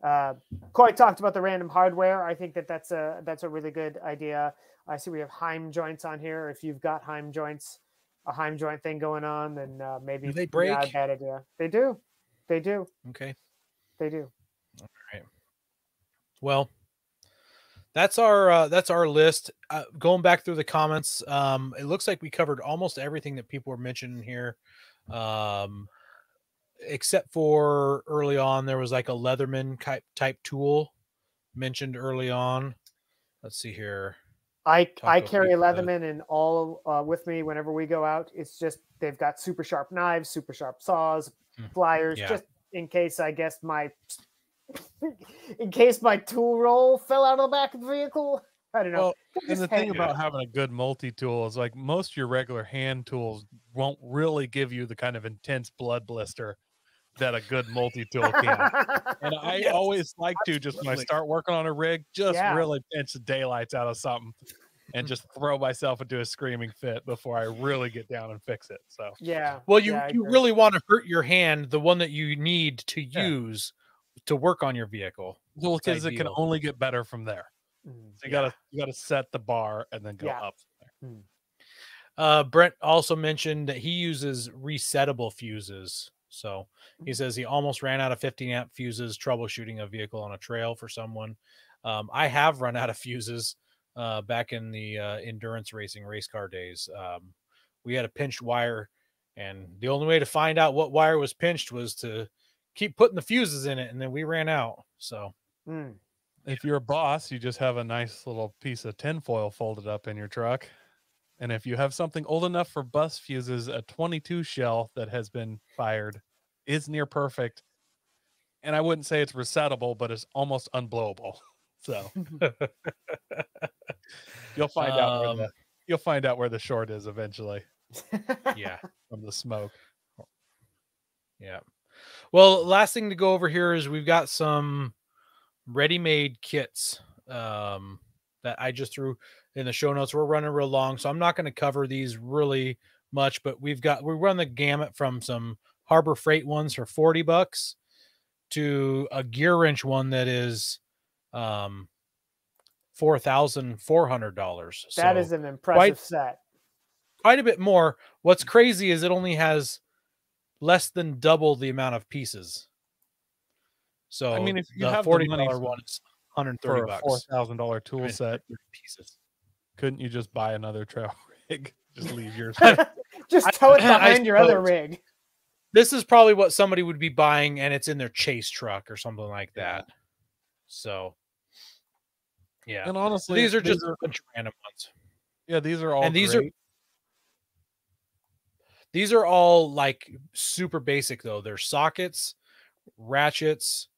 Uh, Coy talked about the random hardware. I think that that's a that's a really good idea. I see we have Heim joints on here. If you've got Heim joints, a Heim joint thing going on, then uh, maybe Do they not a break? bad idea. They do. They do. Okay. They do. All right. Well, that's our uh, that's our list. Uh, going back through the comments, um, it looks like we covered almost everything that people were mentioning here, um, except for early on there was like a Leatherman type type tool mentioned early on. Let's see here. I I carry. Leatherman and all uh, with me whenever we go out. It's just they've got super sharp knives, super sharp saws, Mm, flyers, yeah. just in case I guess my in case my tool roll fell out of the back of the vehicle. I don't know. Well, And the thing about having a good multi tool is like most of your regular hand tools won't really give you the kind of intense blood blister that a good multi tool can. And I Yes, always like to just when I start working on a rig, just Yeah. really pinch the daylights out of something and just throw myself into a screaming fit before I really get down and fix it. So yeah. Well, you yeah, you really want to hurt your hand, the one that you need to Yeah. use to work on your vehicle. well, because it can only get better from there. Mm. So you gotta you gotta set the bar and then go Yeah. up. from there. Uh, Brent also mentioned that he uses resettable fuses. So he says he almost ran out of 15 amp fuses troubleshooting a vehicle on a trail for someone. Um, I have run out of fuses uh, back in the uh, endurance racing race car days. Um, we had a pinched wire, and the only way to find out what wire was pinched was to keep putting the fuses in it, and then we ran out. So Mm. If you're a boss, you just have a nice little piece of tinfoil folded up in your truck. And if you have something old enough for bus fuses, a 22 shell that has been fired is near perfect. And I wouldn't say it's resettable, but it's almost unblowable. So you'll find out where Um, the you'll find out where the short is eventually yeah. from the smoke. Yeah. Well, last thing to go over here is we've got some ready-made kits um, that I just threw in the show notes. We're running real long, so I'm not going to cover these really much, but we've got we run the gamut from some Harbor Freight ones for 40 bucks to a GearWrench one that is um four thousand four hundred dollars. That is an impressive set. quite a bit more. What's crazy is it only has less than double the amount of pieces. So I mean, if you the have the forty money dollar for- one is 130 for a four bucks. thousand dollar tool set, pieces. Couldn't you just buy another trail rig? Just leave yours. Just tow it behind your other rig. This is probably what somebody would be buying, and it's in their chase truck or something like that. So, yeah, and honestly, these are just are, a bunch of random ones. yeah, these are all And these are- These are all like super basic though. They're sockets, ratchets,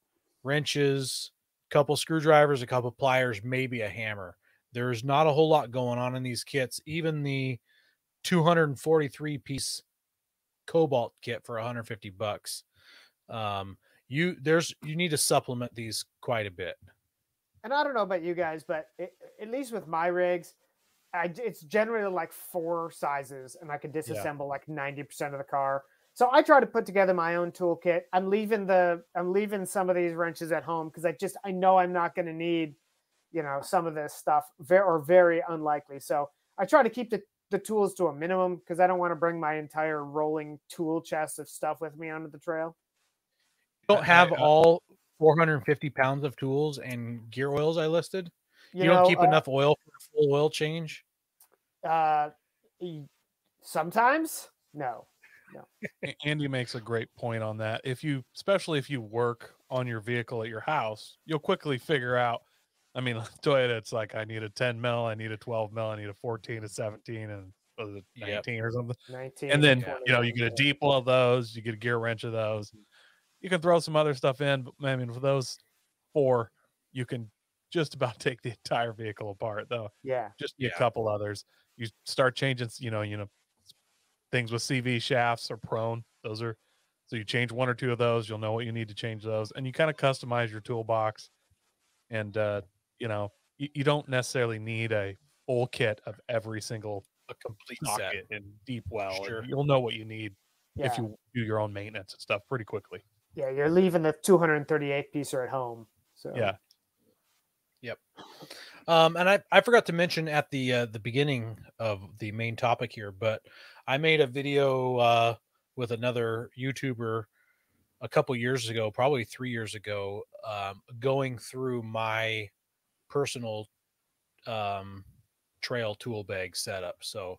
wrenches, a couple screwdrivers, a couple pliers, maybe a hammer. There's not a whole lot going on in these kits. Even the 243 piece Kobalt kit for 150 bucks. Um, you there's you need to supplement these quite a bit. And I don't know about you guys, but it, at least with my rigs, I, it's generally like four sizes, and I can disassemble like ninety percent of the car. So I try to put together my own toolkit. I'm leaving the I'm leaving some of these wrenches at home because I just I know I'm not going to need, you know, some of this stuff very or very unlikely. So I try to keep the the tools to a minimum because I don't want to bring my entire rolling tool chest of stuff with me onto the trail. You don't have uh all 450 pounds of tools and gear oils I listed. You, know, don't keep uh, enough oil for a full oil change. Uh, sometimes no. No. Andy makes a great point on that. If you, especially if you work on your vehicle at your house, you'll quickly figure out. I mean, Toyota, it's like I need a 10 mil, I need a 12 mil, I need a 14, a 17, and was it Yep. 19 or something. 19 And then 20, you know you get a deep one of those, you get a GearWrench of those. You can throw some other stuff in, but I mean, for those four, you can just about take the entire vehicle apart, though. Yeah. Just a couple others. You start changing, you know, you know, things with CV shafts are prone. Those are so you change one or two of those, you'll know what you need to change those, and you kind of customize your toolbox. And uh, you know, you, you don't necessarily need a full kit of every single A complete set. socket and deep well. and You'll know what you need Yeah. if you do your own maintenance and stuff pretty quickly. yeah, you're leaving the 238 piecer at home. So Yeah. Um, and I, I forgot to mention at the uh, the beginning of the main topic here, but I made a video uh, with another YouTuber a couple years ago, probably three years ago, um, going through my personal um, trail tool bag setup. So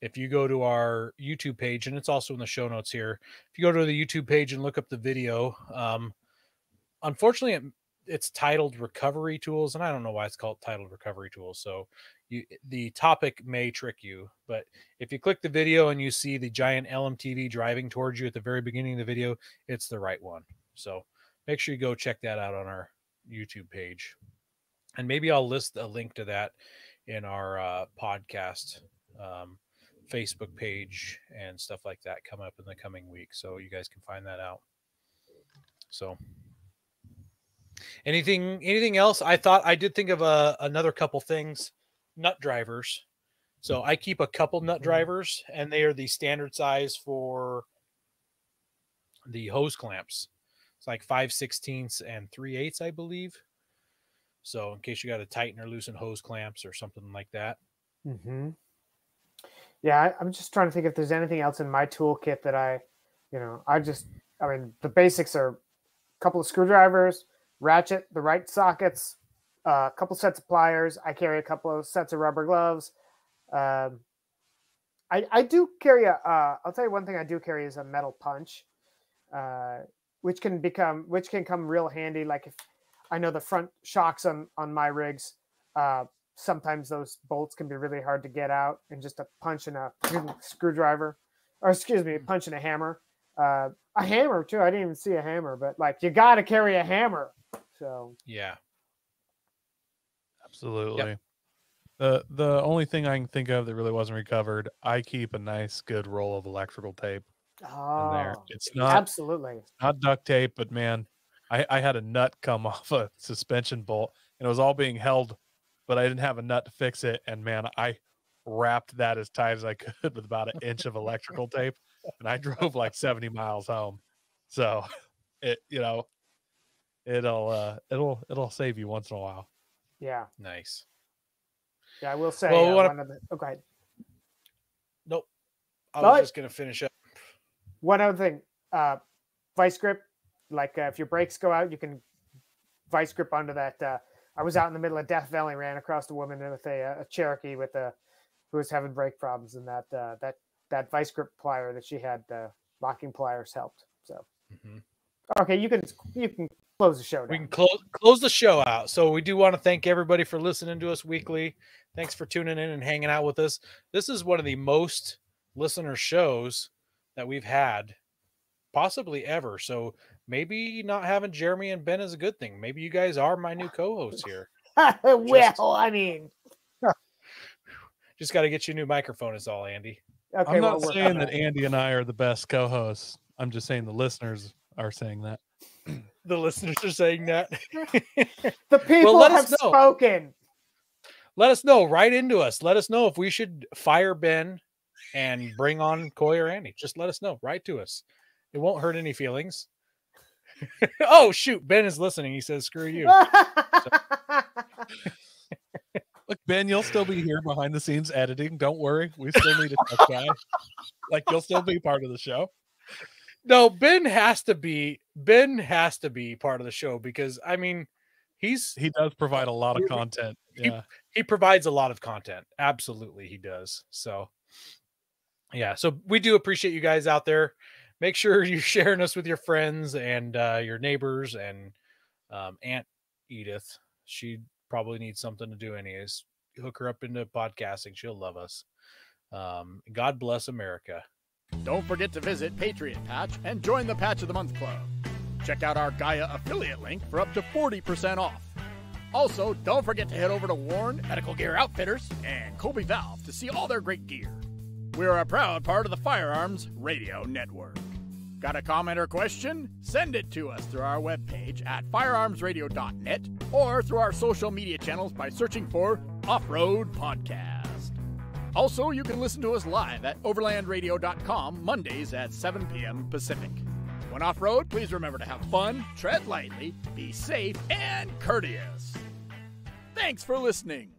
if you go to our YouTube page, and it's also in the show notes here, if you go to the YouTube page and look up the video, um, unfortunately, it it's titled recovery tools and i don't know why it's called titled recovery tools so you the topic may trick you but if you click the video and you see the giant lmtv driving towards you at the very beginning of the video it's the right one so make sure you go check that out on our youtube page and maybe i'll list a link to that in our uh, podcast um, facebook page and stuff like that come up in the coming week so you guys can find that out so Anything anything else? I thought I did think of a, another couple things. Nut drivers. So I keep a couple nut drivers and they are the standard size for the hose clamps. It's like 5 sixteenths and 3 eighths, I believe. So in case you got to tighten or loosen hose clamps or something like that. hmm Yeah, I'm just trying to think if there's anything else in my toolkit that I, you know, I just, I mean, the basics are a couple of screwdrivers, ratchet, the right sockets, uh, a couple sets of pliers. I carry a couple of sets of rubber gloves. Um, I, I do carry a. Uh, I'll tell you one thing I do carry is a metal punch, uh, which can become which can come real handy. Like if I know the front shocks on on my rigs, uh, sometimes those bolts can be really hard to get out, and just a punch and a screwdriver, or excuse me, a punch and a hammer. Uh, a hammer too. I didn't even see a hammer, but like you got to carry a hammer. So Yeah. Absolutely. The the only thing I can think of that really wasn't recovered, I keep a nice good roll of electrical tape oh, It's not absolutely. not duct tape, but man, I, I had a nut come off a suspension bolt and it was all being held, but I didn't have a nut to fix it. And man, I wrapped that as tight as I could with about an inch of electrical tape. And I drove like 70 miles home. So it, you know, it'll, uh, it'll, it'll save you once in a while. Yeah, Nice. yeah. I will say Well, uh, what- one of the. Oh, go ahead. Nope. I But- was just going to finish up. One other thing, uh, vice grip. Like uh, if your brakes go out, you can vice grip under that. Uh, I was out in the middle of Death Valley, ran across a woman with a, a Cherokee with a who was having brake problems, and that uh, that that vice grip plier that she had, uh, locking pliers helped. So Mhm. okay, you can you can close the show. we can close close the show out. So we do want to thank everybody for listening to us weekly. Thanks for tuning in and hanging out with us. This is one of the most listener shows that we've had possibly ever. So maybe not having Jeremy and Ben is a good thing. Maybe you guys are my new co-hosts here. well, I mean, Just got to get you a new microphone is all, Andy. okay. I'm not work saying that Andy and I are the best co-hosts. I'm just saying the listeners are saying that. The listeners are saying that. The people let have spoken. Let us know. Right into us. Let us know if we should fire Ben and bring on Coy or Andy. Just let us know. Write to us. It won't hurt any feelings. oh shoot, Ben is listening. He says, "Screw you." Look, Ben, you'll still be here behind the scenes editing. Don't worry. We still need a tech guy. Like you'll still be part of the show. No, Ben has to be. Ben has to be part of the show because I mean, he's He does provide a lot of content. he- Yeah. he provides a lot of content. Absolutely, he does. So, yeah. So we do appreciate you guys out there. Make sure you're sharing us with your friends and uh, your neighbors and um, Aunt Edith. She probably needs something to do, anyways. Hook her up into podcasting. She'll love us. Um, God bless America. Don't forget to visit Patriot Patch and join the Patch of the Month Club. Check out our Gaia affiliate link for up to 40% off. Also, don't forget to head over to Warren Medical Gear Outfitters and Colby Valve to see all their great gear. We're a proud part of the Firearms Radio Network. Got a comment or question? Send it to us through our webpage at firearmsradio.net or through our social media channels by searching for Off Road Podcast. Also, you can listen to us live at overlandradio.com Mondays at 7 p.m. Pacific. When off road, please remember to have fun, tread lightly, be safe, and courteous. Thanks for listening.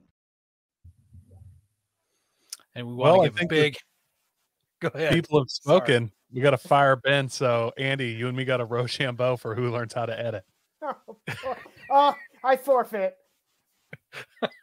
And we Well, I want to give a think that big. Go ahead. People have Sorry. We got to fire Ben. So Andy, you and me got a Rochambeau for who learns how to edit. Oh, oh, I forfeit.